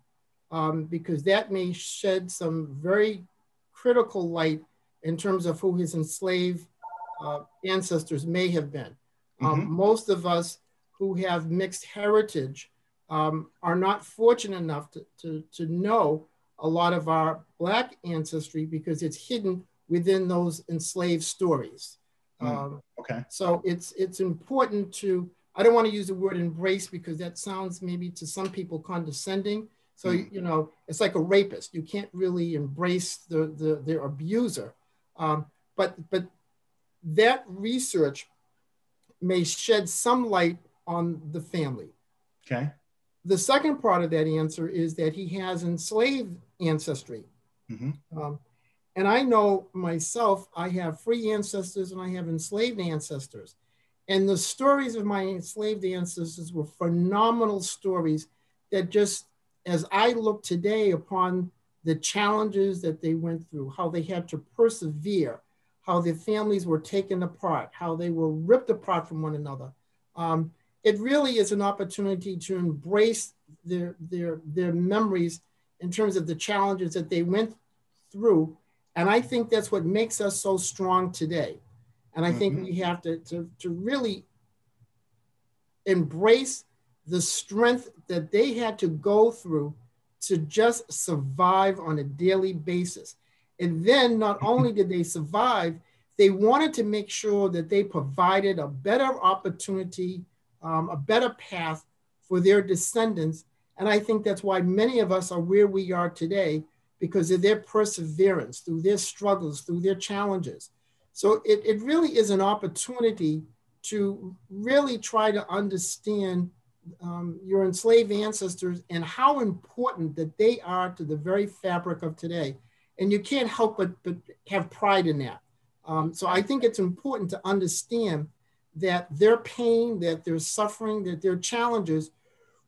um, because that may shed some very critical light in terms of who his enslaved uh, ancestors may have been. Um, mm-hmm. Most of us who have mixed heritage um, are not fortunate enough to, to, to know a lot of our Black ancestry because it's hidden within those enslaved stories. Mm, um, okay. So it's it's important to. I don't want to use the word embrace because that sounds maybe to some people condescending. So mm. you know, it's like a rapist. You can't really embrace the the their abuser. Um, but but that research may shed some light on the family. Okay. The second part of that answer is that he has enslaved ancestry. Mm-hmm. Um, and I know myself, I have free ancestors and I have enslaved ancestors. And the stories of my enslaved ancestors were phenomenal stories that just, as I look today upon the challenges that they went through, how they had to persevere, how their families were taken apart, how they were ripped apart from one another. Um, it really is an opportunity to embrace their, their, their memories in terms of the challenges that they went through and I think that's what makes us so strong today. And I mm-hmm. think we have to, to, to really embrace the strength that they had to go through to just survive on a daily basis. And then not only did they survive, they wanted to make sure that they provided a better opportunity, um, a better path for their descendants. And I think that's why many of us are where we are today because of their perseverance, through their struggles, through their challenges. So it, it really is an opportunity to really try to understand um, your enslaved ancestors and how important that they are to the very fabric of today. And you can't help but, but have pride in that. Um, so I think it's important to understand that their pain, that their suffering, that their challenges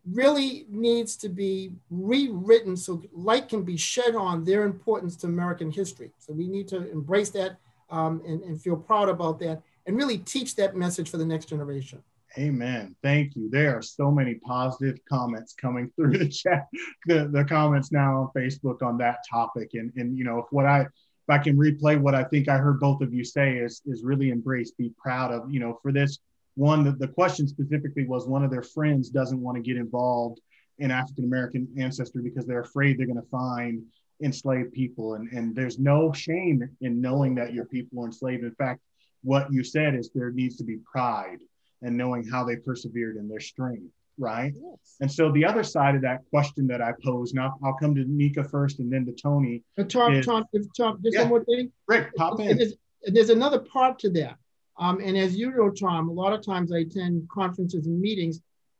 really needs to be rewritten so light can be shed on their importance to American history. So we need to embrace that. um, and, and feel proud about that and really teach that message for the next generation. Amen. Thank you. There are so many positive comments coming through the chat, the, the comments now on Facebook on that topic. And, and, you know, if what I, if I can replay what I think I heard both of you say is, is really embrace, be proud of, you know, for this one, the, the question specifically was one of their friends doesn't want to get involved in African American ancestry because they're afraid they're going to find enslaved people. And, and there's no shame in knowing that your people were enslaved. In fact, what you said is there needs to be pride and knowing how they persevered in their strength, right? Yes. And so the other side of that question that I posed, now I'll come to Nicka first and then to Toni. But Thom, is, Thom, Thom, just yeah. one more thing. Ric, pop in. There's, there's another part to that. Um, and as you know, Thom, a lot of times I attend conferences and meetings,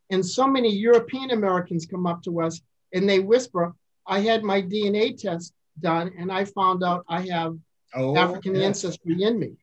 and so many European Americans come up to us and they whisper, I had my DNA test done and I found out I have oh, African yes. ancestry in me.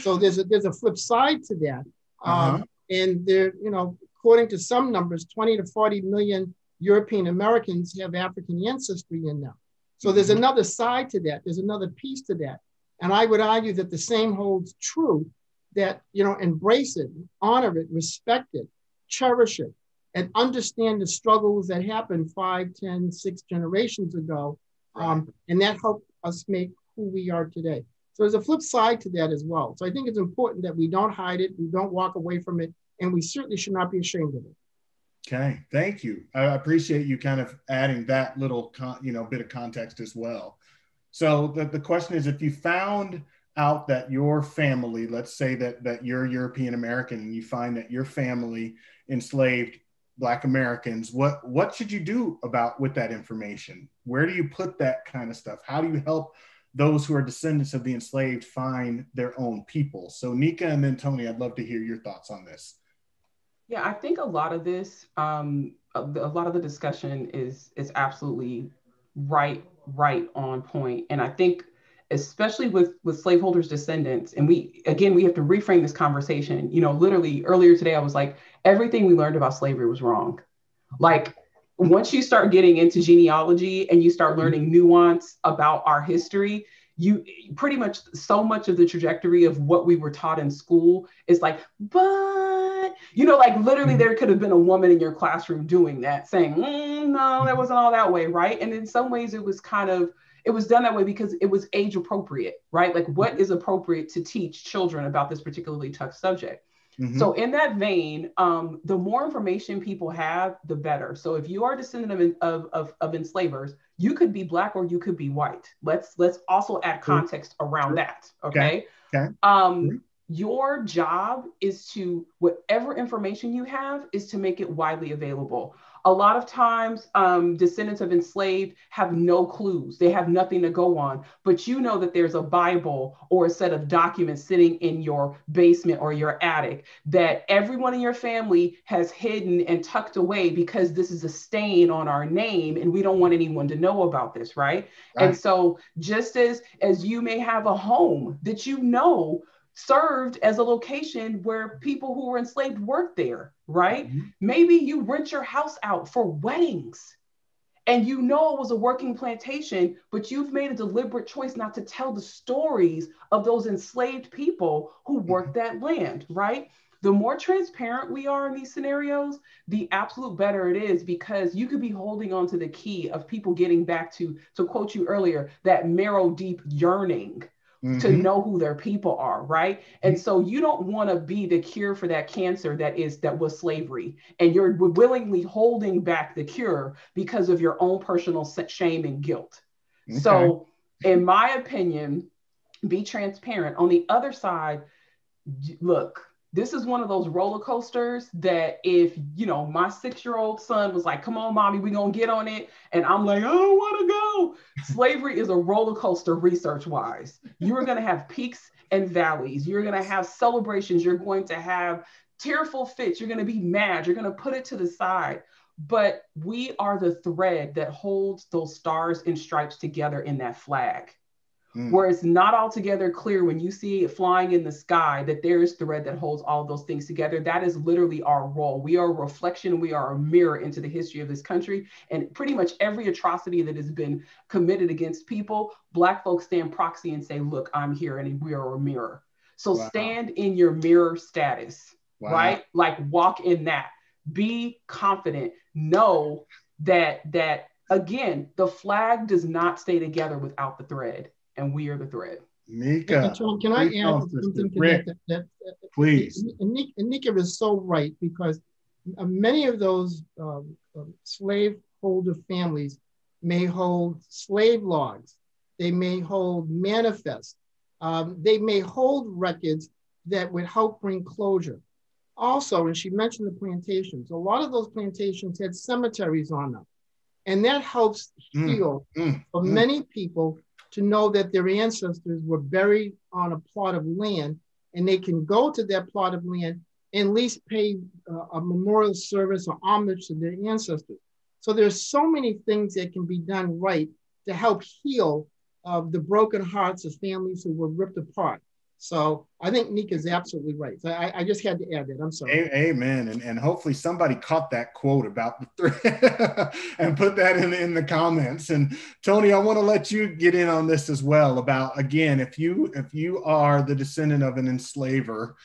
So there's a there's a flip side to that. Uh-huh. And there, you know, according to some numbers, 20 to 40 million European Americans have African ancestry in them. So there's mm-hmm. another side to that. There's another piece to that. And I would argue that the same holds true that, you know, embrace it, honor it, respect it, cherish it, and understand the struggles that happened five, ten, six generations ago. Um, and that helped us make who we are today. So there's a flip side to that as well. So I think it's important that we don't hide it, we don't walk away from it, and we certainly should not be ashamed of it. Okay, thank you. I appreciate you kind of adding that little, con- you know, bit of context as well. So the, the question is, if you found out that your family, let's say that that you're European American, and you find that your family enslaved Black Americans, what what should you do about with that information? Where do you put that kind of stuff? How do you help those who are descendants of the enslaved find their own people. So, Nicka and then Toni, I'd love to hear your thoughts on this. Yeah, I think a lot of this, um, a, a lot of the discussion is is absolutely right, right on point. And I think, especially with with slaveholders' descendants, and we again we have to reframe this conversation. You know, literally earlier today, I was like, everything we learned about slavery was wrong. Like once you start getting into genealogy and you start mm-hmm. learning nuance about our history, you pretty much so much of the trajectory of what we were taught in school is like, but you know, like literally mm-hmm. there could have been a woman in your classroom doing that, saying, mm, no, that mm-hmm. wasn't all that way, right? And in some ways, it was kind of it was done that way because it was age appropriate, right? Like what is appropriate to teach children about this particularly tough subject. Mm-hmm. So in that vein, um, the more information people have, the better. So if you are a descendant of, of, of, of enslavers, you could be black or you could be white. Let's let's also add context around that. Okay. Okay. okay. Um, your job is to whatever information you have is to make it widely available a lot of times um, descendants of enslaved have no clues. They have nothing to go on. But you know that there's a bible or a set of documents sitting in your basement or your attic that everyone in your family has hidden and tucked away because this is a stain on our name and we don't want anyone to know about this right, right. and so just as as you may have a home that you know served as a location where people who were enslaved worked there, right? Mm-hmm. Maybe you rent your house out for weddings and you know it was a working plantation, but you've made a deliberate choice not to tell the stories of those enslaved people who mm-hmm. worked that land, right? The more transparent we are in these scenarios, the absolute better it is because you could be holding on to the key of people getting back to, to quote you earlier, that marrow deep yearning mm-hmm. to know who their people are, right? And so you don't want to be the cure for that cancer that is that was slavery, and you're willingly holding back the cure because of your own personal shame and guilt. Okay. So, in my opinion, be transparent. On the other side, look, this is one of those roller coasters that if you know my six-year-old son was like come on mommy we gonna get on it and i'm like i don't want to go. Slavery is a roller coaster research wise you're gonna have peaks and valleys. You're gonna have celebrations. You're going to have tearful fits. You're gonna be mad. You're gonna put it to the side. But we are the thread that holds those stars and stripes together in that flag mm. where it's not altogether clear when you see it flying in the sky that there is thread that holds all those things together. That is literally our role. We are a reflection, we are a mirror into the history of this country. And pretty much every atrocity that has been committed against people, Black folks stand proxy and say, Look, I'm here and we are a mirror. So wow. stand in your mirror status, wow. right? Like walk in that. Be confident. Know that that again, the flag does not stay together without the thread, and we are the thread. Nicka, Thom, can I add something to Ric, that, that, that, Please. And Nicka is so right because many of those um, um, slave holder families may hold slave logs, they may hold manifests, um, they may hold records that would help bring closure. Also, and she mentioned the plantations, a lot of those plantations had cemeteries on them. And that helps mm, heal mm, for mm. many people to know that their ancestors were buried on a plot of land and they can go to that plot of land and at least pay uh, a memorial service or homage to their ancestors. So there's so many things that can be done right to help heal uh, the broken hearts of families who were ripped apart. So I think Nick is absolutely right. So I, I, just had to add that. I'm sorry. Amen. And, and hopefully somebody caught that quote about the three and put that in, in the comments. And Toni, I want to let you get in on this as well about again, if you if you are the descendant of an enslaver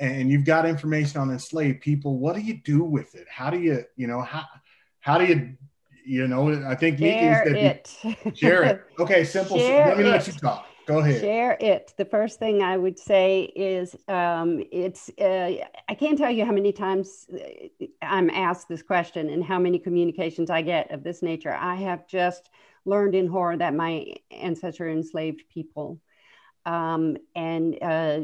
and you've got information on enslaved people, what do you do with it? How do you, you know, how how do you you know, I think share Nicka is that it. share it. Okay, simple. Share let me it. let you talk. Go ahead. Share it. The first thing I would say is um, it's, uh, I can't tell you how many times uh, I'm asked this question and how many communications I get of this nature. I have just learned in horror that my ancestors enslaved people. Um, and uh,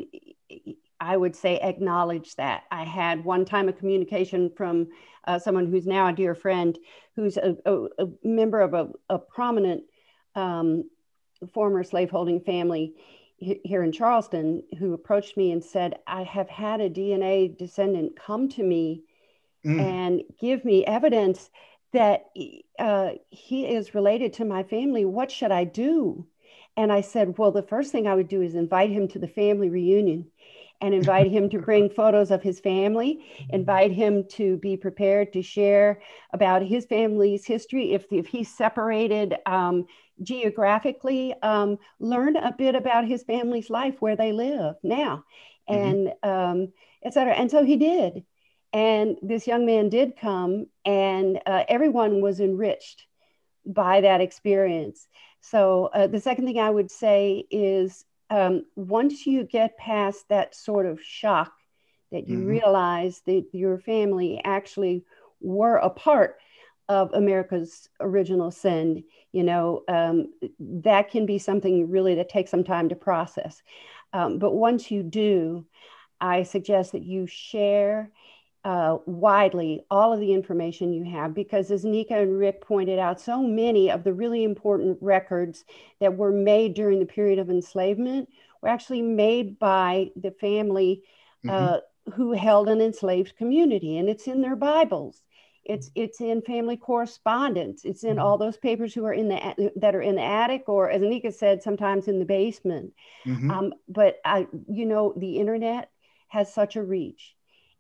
I would say acknowledge that. I had one time a communication from uh, someone who's now a dear friend, who's a, a, a member of a, a prominent um, former slaveholding family here in Charleston who approached me and said, I have had a DNA descendant come to me mm. and give me evidence that uh, he is related to my family. What should I do? And I said, Well, the first thing I would do is invite him to the family reunion and invite him to bring photos of his family, invite him to be prepared to share about his family's history. If, if he's separated um, geographically, um, learn a bit about his family's life, where they live now, mm-hmm. and mm-hmm. um, etc. And so he did. And this young man did come, and uh, everyone was enriched by that experience. So, uh, the second thing I would say is um, once you get past that sort of shock that you mm-hmm. realize that your family actually were a part of America's original sin, you know, um, that can be something really that takes some time to process. Um, but once you do, I suggest that you share uh, widely all of the information you have because, as Nicka and Ric pointed out, so many of the really important records that were made during the period of enslavement were actually made by the family uh, mm-hmm. who held an enslaved community, and it's in their Bibles. It's it's in family correspondence. It's in mm-hmm. all those papers who are in the that are in the attic, or as Anika said, sometimes in the basement. Mm-hmm. Um, but I, you know, the internet has such a reach,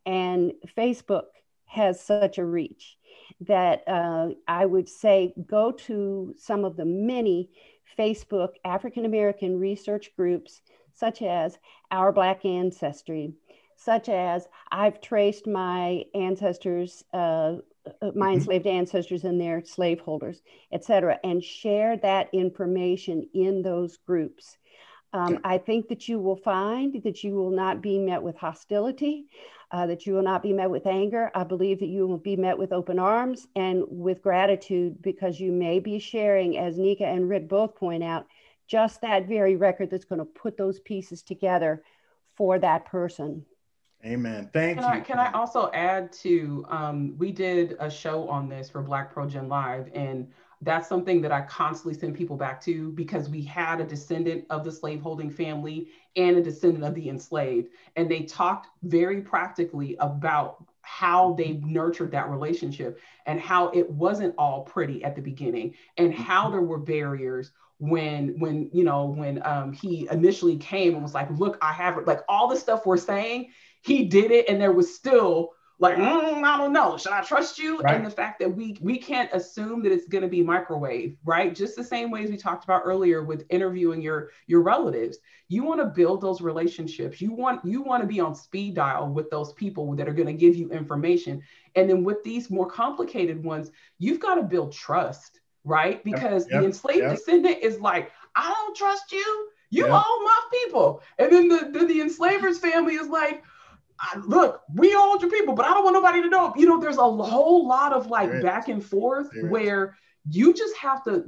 and Facebook has such a reach that uh, I would say go to some of the many Facebook African American research groups, such as Our Black Ancestry, such as I've traced my ancestors uh, uh, my mm-hmm. enslaved ancestors and their slaveholders, et cetera, and share that information in those groups. Um, I think that you will find that you will not be met with hostility, uh, that you will not be met with anger. I believe that you will be met with open arms and with gratitude because you may be sharing, as Nicka and Ric both point out, just that very record that's going to put those pieces together for that person. Amen. Thank can you. I, can I also add to, um, we did a show on this for BlackProGen Live, and that's something that I constantly send people back to because we had a descendant of the slaveholding family and a descendant of the enslaved. And they talked very practically about how they nurtured that relationship and how it wasn't all pretty at the beginning and how there were barriers when when you know when um, he initially came and was like, look, I have it. Like all the stuff we're saying, he did it, and there was still like mm, I don't know, should I trust you? Right. And the fact that we we can't assume that it's going to be microwave, right? Just the same ways we talked about earlier with interviewing your your relatives. You want to build those relationships. You want you want to be on speed dial with those people that are going to give you information. And then with these more complicated ones, you've got to build trust, right? Because yep, the enslaved yep. descendant is like, I don't trust you. You yep. own my people. And then the, then the enslaver's family is like, look, we own your people, but I don't want nobody to know. You know, there's a whole lot of like back and forth where you just have to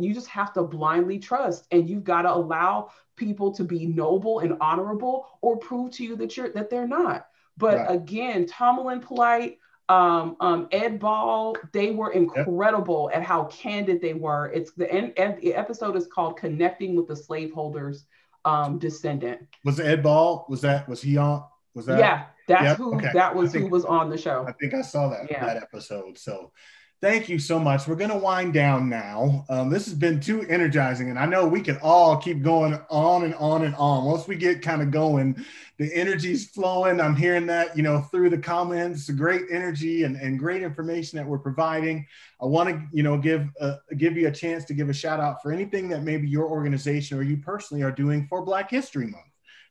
you just have to blindly trust and you've got to allow people to be noble and honorable or prove to you that you're that they're not but right. again Thomalind Polite um, um, Ed Ball, they were incredible yep. at how candid they were. It's the end, the episode is called "Connecting with the Slaveholders um, Descendant." Was Ed Ball? Was that was he on? Was that? Yeah, that's yep. who okay. that was think, who was on the show. I think I saw that yeah. that episode. So thank you so much. We're going to wind down now. Um, this has been too energizing, and I know we can all keep going on and on and on. Once we get kind of going, the energy's flowing. I'm hearing that, you know, through the comments, great energy and, and great information that we're providing. I want to, you know, give uh, give you a chance to give a shout out for anything that maybe your organization or you personally are doing for Black History Month.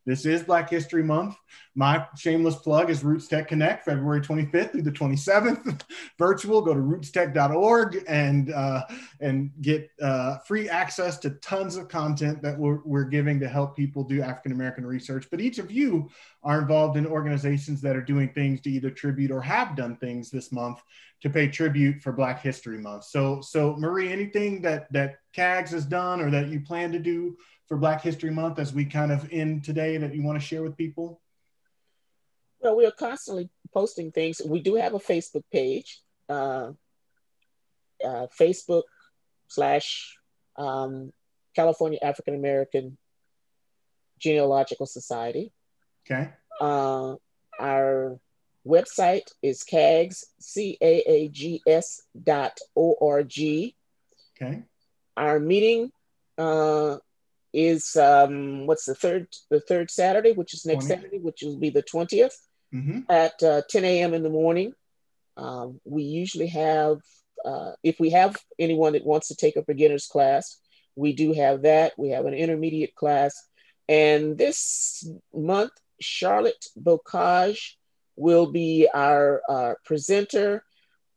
This is Black History Month. My shameless plug is RootsTech Connect, February 25th through the 27th, virtual. Go to rootstech.org and uh, and get uh, free access to tons of content that we're, we're giving to help people do African American research. But each of you are involved in organizations that are doing things to either tribute or have done things this month to pay tribute for Black History Month. So, so Marie, anything that that CAAGS has done or that you plan to do for Black History Month as we kind of end today that you want to share with people? Well, we are constantly posting things. We do have a Facebook page, uh, uh, Facebook slash um, California African American Genealogical Society. Okay. Uh, our website is CAAGS, C A A G S dot O R G. Okay. Our meeting uh, is um, what's the third the third Saturday, which is next 20. Saturday, which will be the 20th mm-hmm. at uh, 10 a.m. in the morning. Um, we usually have, uh, if we have anyone that wants to take a beginner's class, we do have that. We have an intermediate class. And this month, Charlotte Bocage will be our uh, presenter.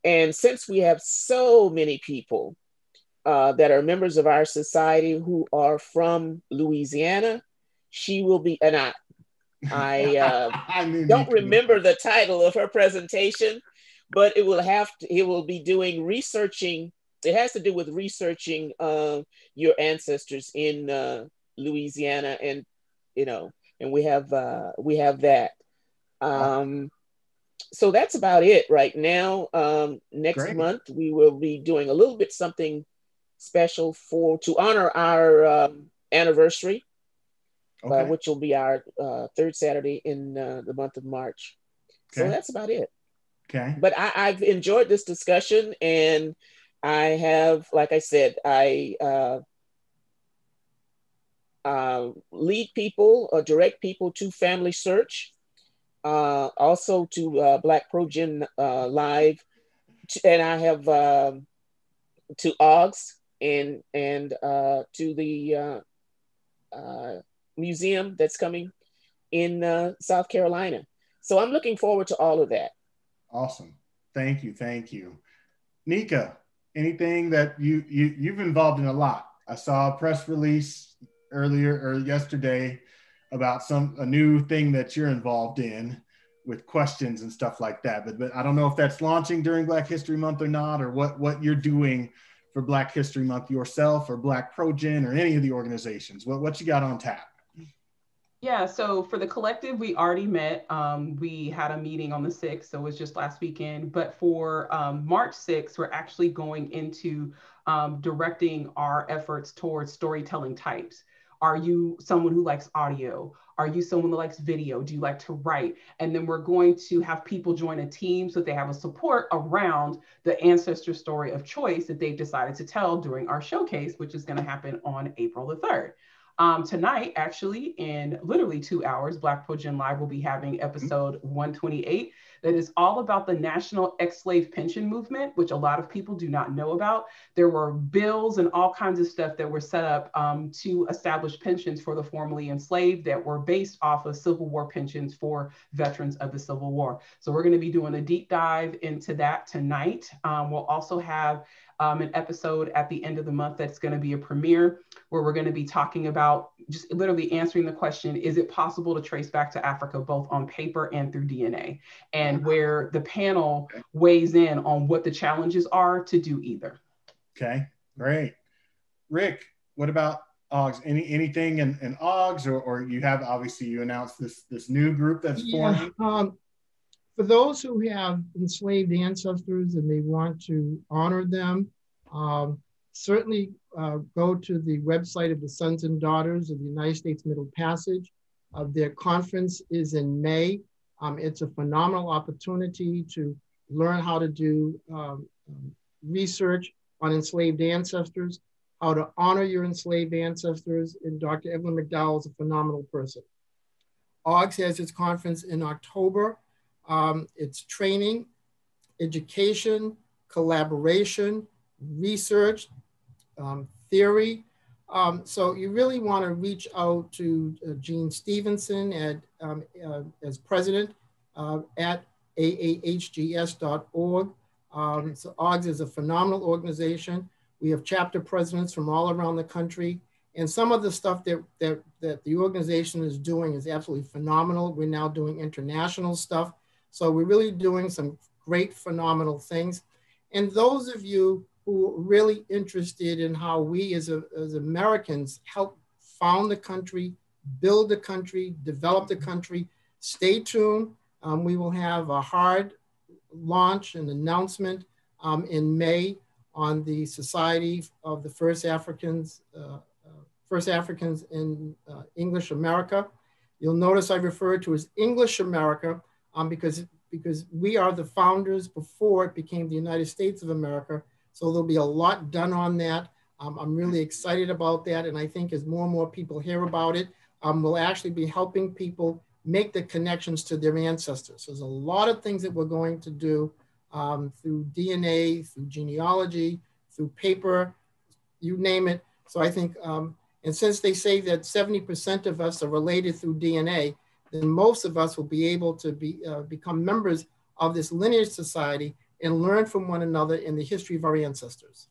And since we have so many people uh, that are members of our society who are from Louisiana. She will be, and I, I, uh, I don't remember the title of her presentation, but it will have to, it will be doing researching. It has to do with researching uh, your ancestors in uh, Louisiana, and you know, and we have uh, we have that. Um, so that's about it right now. Um, next Great. month we will be doing a little bit something special for to honor our um, anniversary, uh, okay. uh, which will be our uh, third Saturday in uh, the month of March. Okay. So that's about it. Okay. But I, I've enjoyed this discussion, and I have, like I said, I uh, uh, lead people or direct people to FamilySearch, uh, also to uh, BlackProGen uh, Live, and I have um, to AAHGS and and uh, to the uh, uh, museum that's coming in uh, South Carolina. So I'm looking forward to all of that. Awesome. Thank you. Thank you. Nicka, anything that you, you you've involved in a lot. I saw a press release earlier or yesterday about some a new thing that you're involved in with questions and stuff like that. But but I don't know if that's launching during Black History Month or not, or what what you're doing for Black History Month yourself or BlackProGen or any of the organizations? What, what you got on tap? Yeah, so for the collective, we already met. Um, we had a meeting on the 6th, so it was just last weekend. But for um, March 6th, we're actually going into um, directing our efforts towards storytelling types Are you someone who likes audio? Are you someone that likes video? Do you like to write? And then we're going to have people join a team so they have a support around the ancestor story of choice that they've decided to tell during our showcase, which is going to happen on April the 3rd. Um, tonight, actually, in literally two hours, Black Gen Live will be having episode 128 that is all about the national ex slave pension movement, which a lot of people do not know about. There were bills and all kinds of stuff that were set up um, to establish pensions for the formerly enslaved that were based off of Civil War pensions for veterans of the Civil War. So, we're going to be doing a deep dive into that tonight. Um, we'll also have um, an episode at the end of the month that's going to be a premiere where we're going to be talking about just literally answering the question is it possible to trace back to Africa both on paper and through DNA? And where the panel weighs in on what the challenges are to do either. Okay, great. Ric, what about AAHGS? Any anything in, in AAHGS or, or you have obviously you announced this this new group that's yeah, forming? Um, for those who have enslaved ancestors and they want to honor them, um, certainly uh, go to the website of the Sons and Daughters of the United States Middle Passage. Uh, their conference is in May. Um, it's a phenomenal opportunity to learn how to do um, research on enslaved ancestors, how to honor your enslaved ancestors, and Dr. Evelyn McDowell is a phenomenal person. AAHGS has its conference in October. Um, it's training, education, collaboration, research, um, theory. Um, so you really want to reach out to uh, Gene Stevenson at, um, uh, as president uh, at aahgs.org. Um, so AAHGS is a phenomenal organization. We have chapter presidents from all around the country. And some of the stuff that, that, that the organization is doing is absolutely phenomenal. We're now doing international stuff. So we're really doing some great, phenomenal things. And those of you who are really interested in how we as, a, as Americans help found the country, build the country, develop the country, stay tuned. Um, we will have a hard launch and announcement um, in May on the Society of the First Africans, uh, uh, First Africans in uh, English America. You'll notice I refer to as English America um, because, because we are the founders before it became the United States of America. So there'll be a lot done on that. Um, I'm really excited about that. And I think as more and more people hear about it, um, we'll actually be helping people make the connections to their ancestors. So there's a lot of things that we're going to do um, through DNA, through genealogy, through paper, you name it. So I think, um, and since they say that 70% of us are related through DNA, then most of us will be able to be, uh, become members of this lineage society and learn from one another in the history of our ancestors.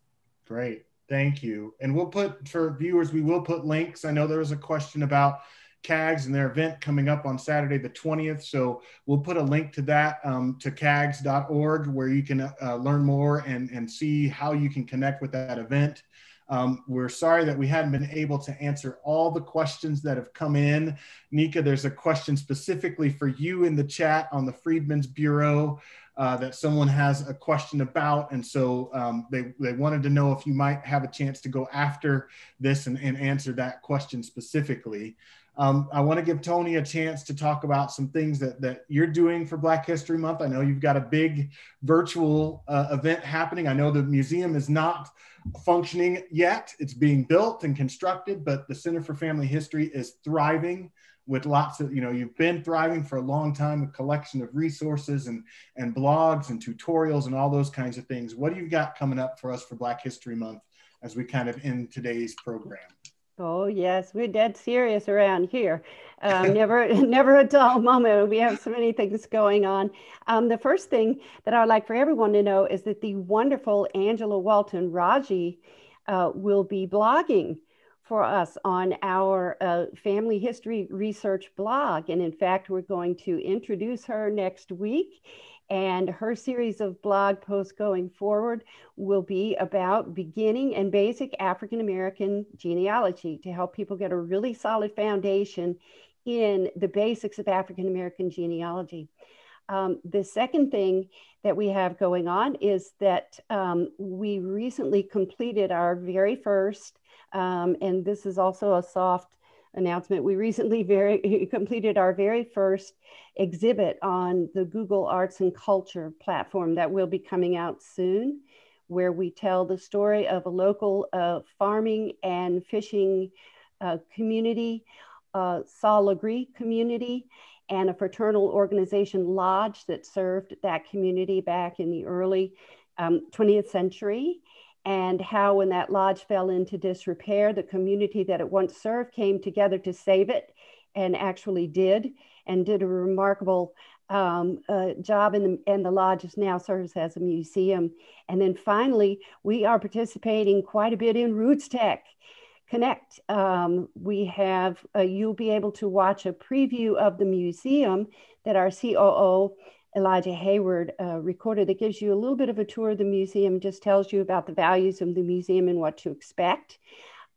Great, thank you. And we'll put, for viewers, we will put links. I know there was a question about CAAGS and their event coming up on Saturday the 20th. So we'll put a link to that um, to caags.org where you can uh, learn more and, and see how you can connect with that event. Um, we're sorry that we hadn't been able to answer all the questions that have come in. Nicka, there's a question specifically for you in the chat on the Freedmen's Bureau uh, that someone has a question about. And so um, they, they wanted to know if you might have a chance to go after this and, and answer that question specifically. Um, I want to give Toni a chance to talk about some things that, that you're doing for Black History Month. I know you've got a big virtual uh, event happening. I know the museum is not functioning yet. It's being built and constructed, but the Center for Family History is thriving with lots of, you know, you've been thriving for a long time with collection of resources and, and blogs and tutorials and all those kinds of things. What do you got coming up for us for Black History Month as we kind of end today's program? Oh yes, we're dead serious around here. Um, never, never a dull moment. We have so many things going on. Um, the first thing that I'd like for everyone to know is that the wonderful Angela Walton Raji uh, will be blogging for us on our uh, family history research blog. And in fact, we're going to introduce her next week. And her series of blog posts going forward will be about beginning and basic African American genealogy to help people get a really solid foundation in the basics of African American genealogy. Um, the second thing that we have going on is that um, we recently completed our very first, um, and this is also a soft announcement. We recently very completed our very first exhibit on the Google Arts and Culture platform that will be coming out soon, where we tell the story of a local uh, farming and fishing uh, community, uh, community, and a fraternal organization lodge that served that community back in the early um, 20th century and how when that lodge fell into disrepair, the community that it once served came together to save it and actually did and did a remarkable um, uh, job in the, and the lodge is now serves as a museum. And then finally, we are participating quite a bit in RootsTech Connect. Um, we have, uh, you'll be able to watch a preview of the museum that our COO Elijah Heyward uh, recorded that gives you a little bit of a tour of the museum, just tells you about the values of the museum and what to expect.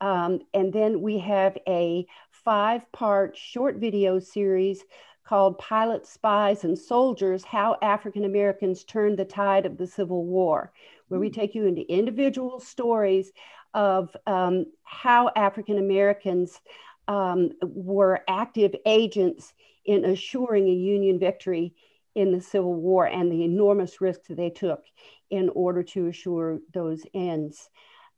Um, and then we have a five part short video series called Pilots, Spies, and Soldiers How African Americans Turned the Tide of the Civil War, where we hmm. take you into individual stories of um, how African Americans um, were active agents in assuring a Union victory in the Civil War and the enormous risks they took in order to assure those ends.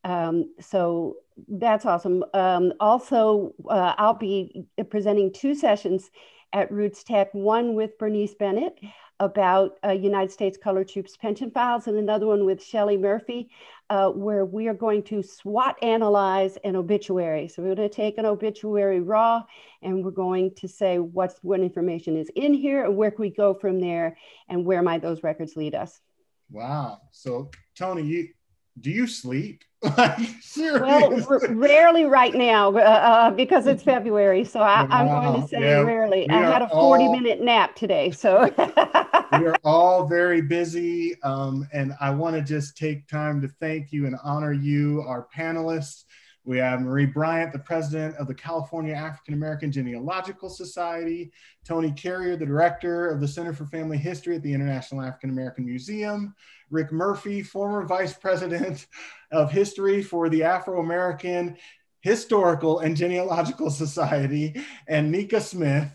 Um, so that's awesome. Um, also, uh, I'll be presenting two sessions at RootsTech, one with Bernice Bennett about uh, United States Colored Troops pension files, and another one with Shelley Murphy, uh, where we are going to SWOT analyze an obituary. So we're going to take an obituary raw, and we're going to say what's what information is in here, and where can we go from there, and where might those records lead us. Wow. So Toni, you do you sleep? well, r- rarely right now uh, uh, because it's February. So I, am going to say yeah, rarely. I had a 40 all, minute nap today. So we are all very busy. Um, and I want to just take time to thank you and honor you, our panelists. We have Marie Bryant, the president of the California African American Genealogical Society, Toni Carrier, the director of the Center for Family History at the International African American Museum, Ric Murphy, former vice president of history for the Afro American Historical and Genealogical Society, and Nicka Smith,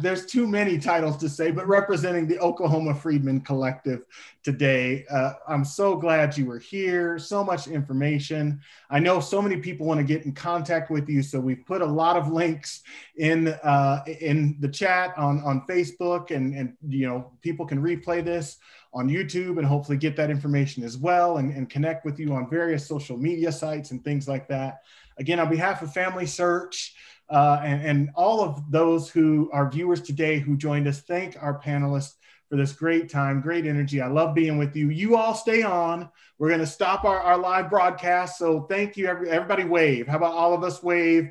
there's too many titles to say, but representing the Oklahoma Freedmen Collective today. Uh, I'm so glad you were here. So much information. I know so many people want to get in contact with you, so we've put a lot of links in uh, in the chat on on Facebook, and and you know people can replay this on YouTube and hopefully get that information as well, and, and connect with you on various social media sites and things like that. Again, on behalf of FamilySearch uh, and, and all of those who are viewers today who joined us. Thank our panelists for this great time, great energy. I love being with you. You all stay on. We're going to stop our, our live broadcast. So thank you, every, everybody. Wave. How about all of us wave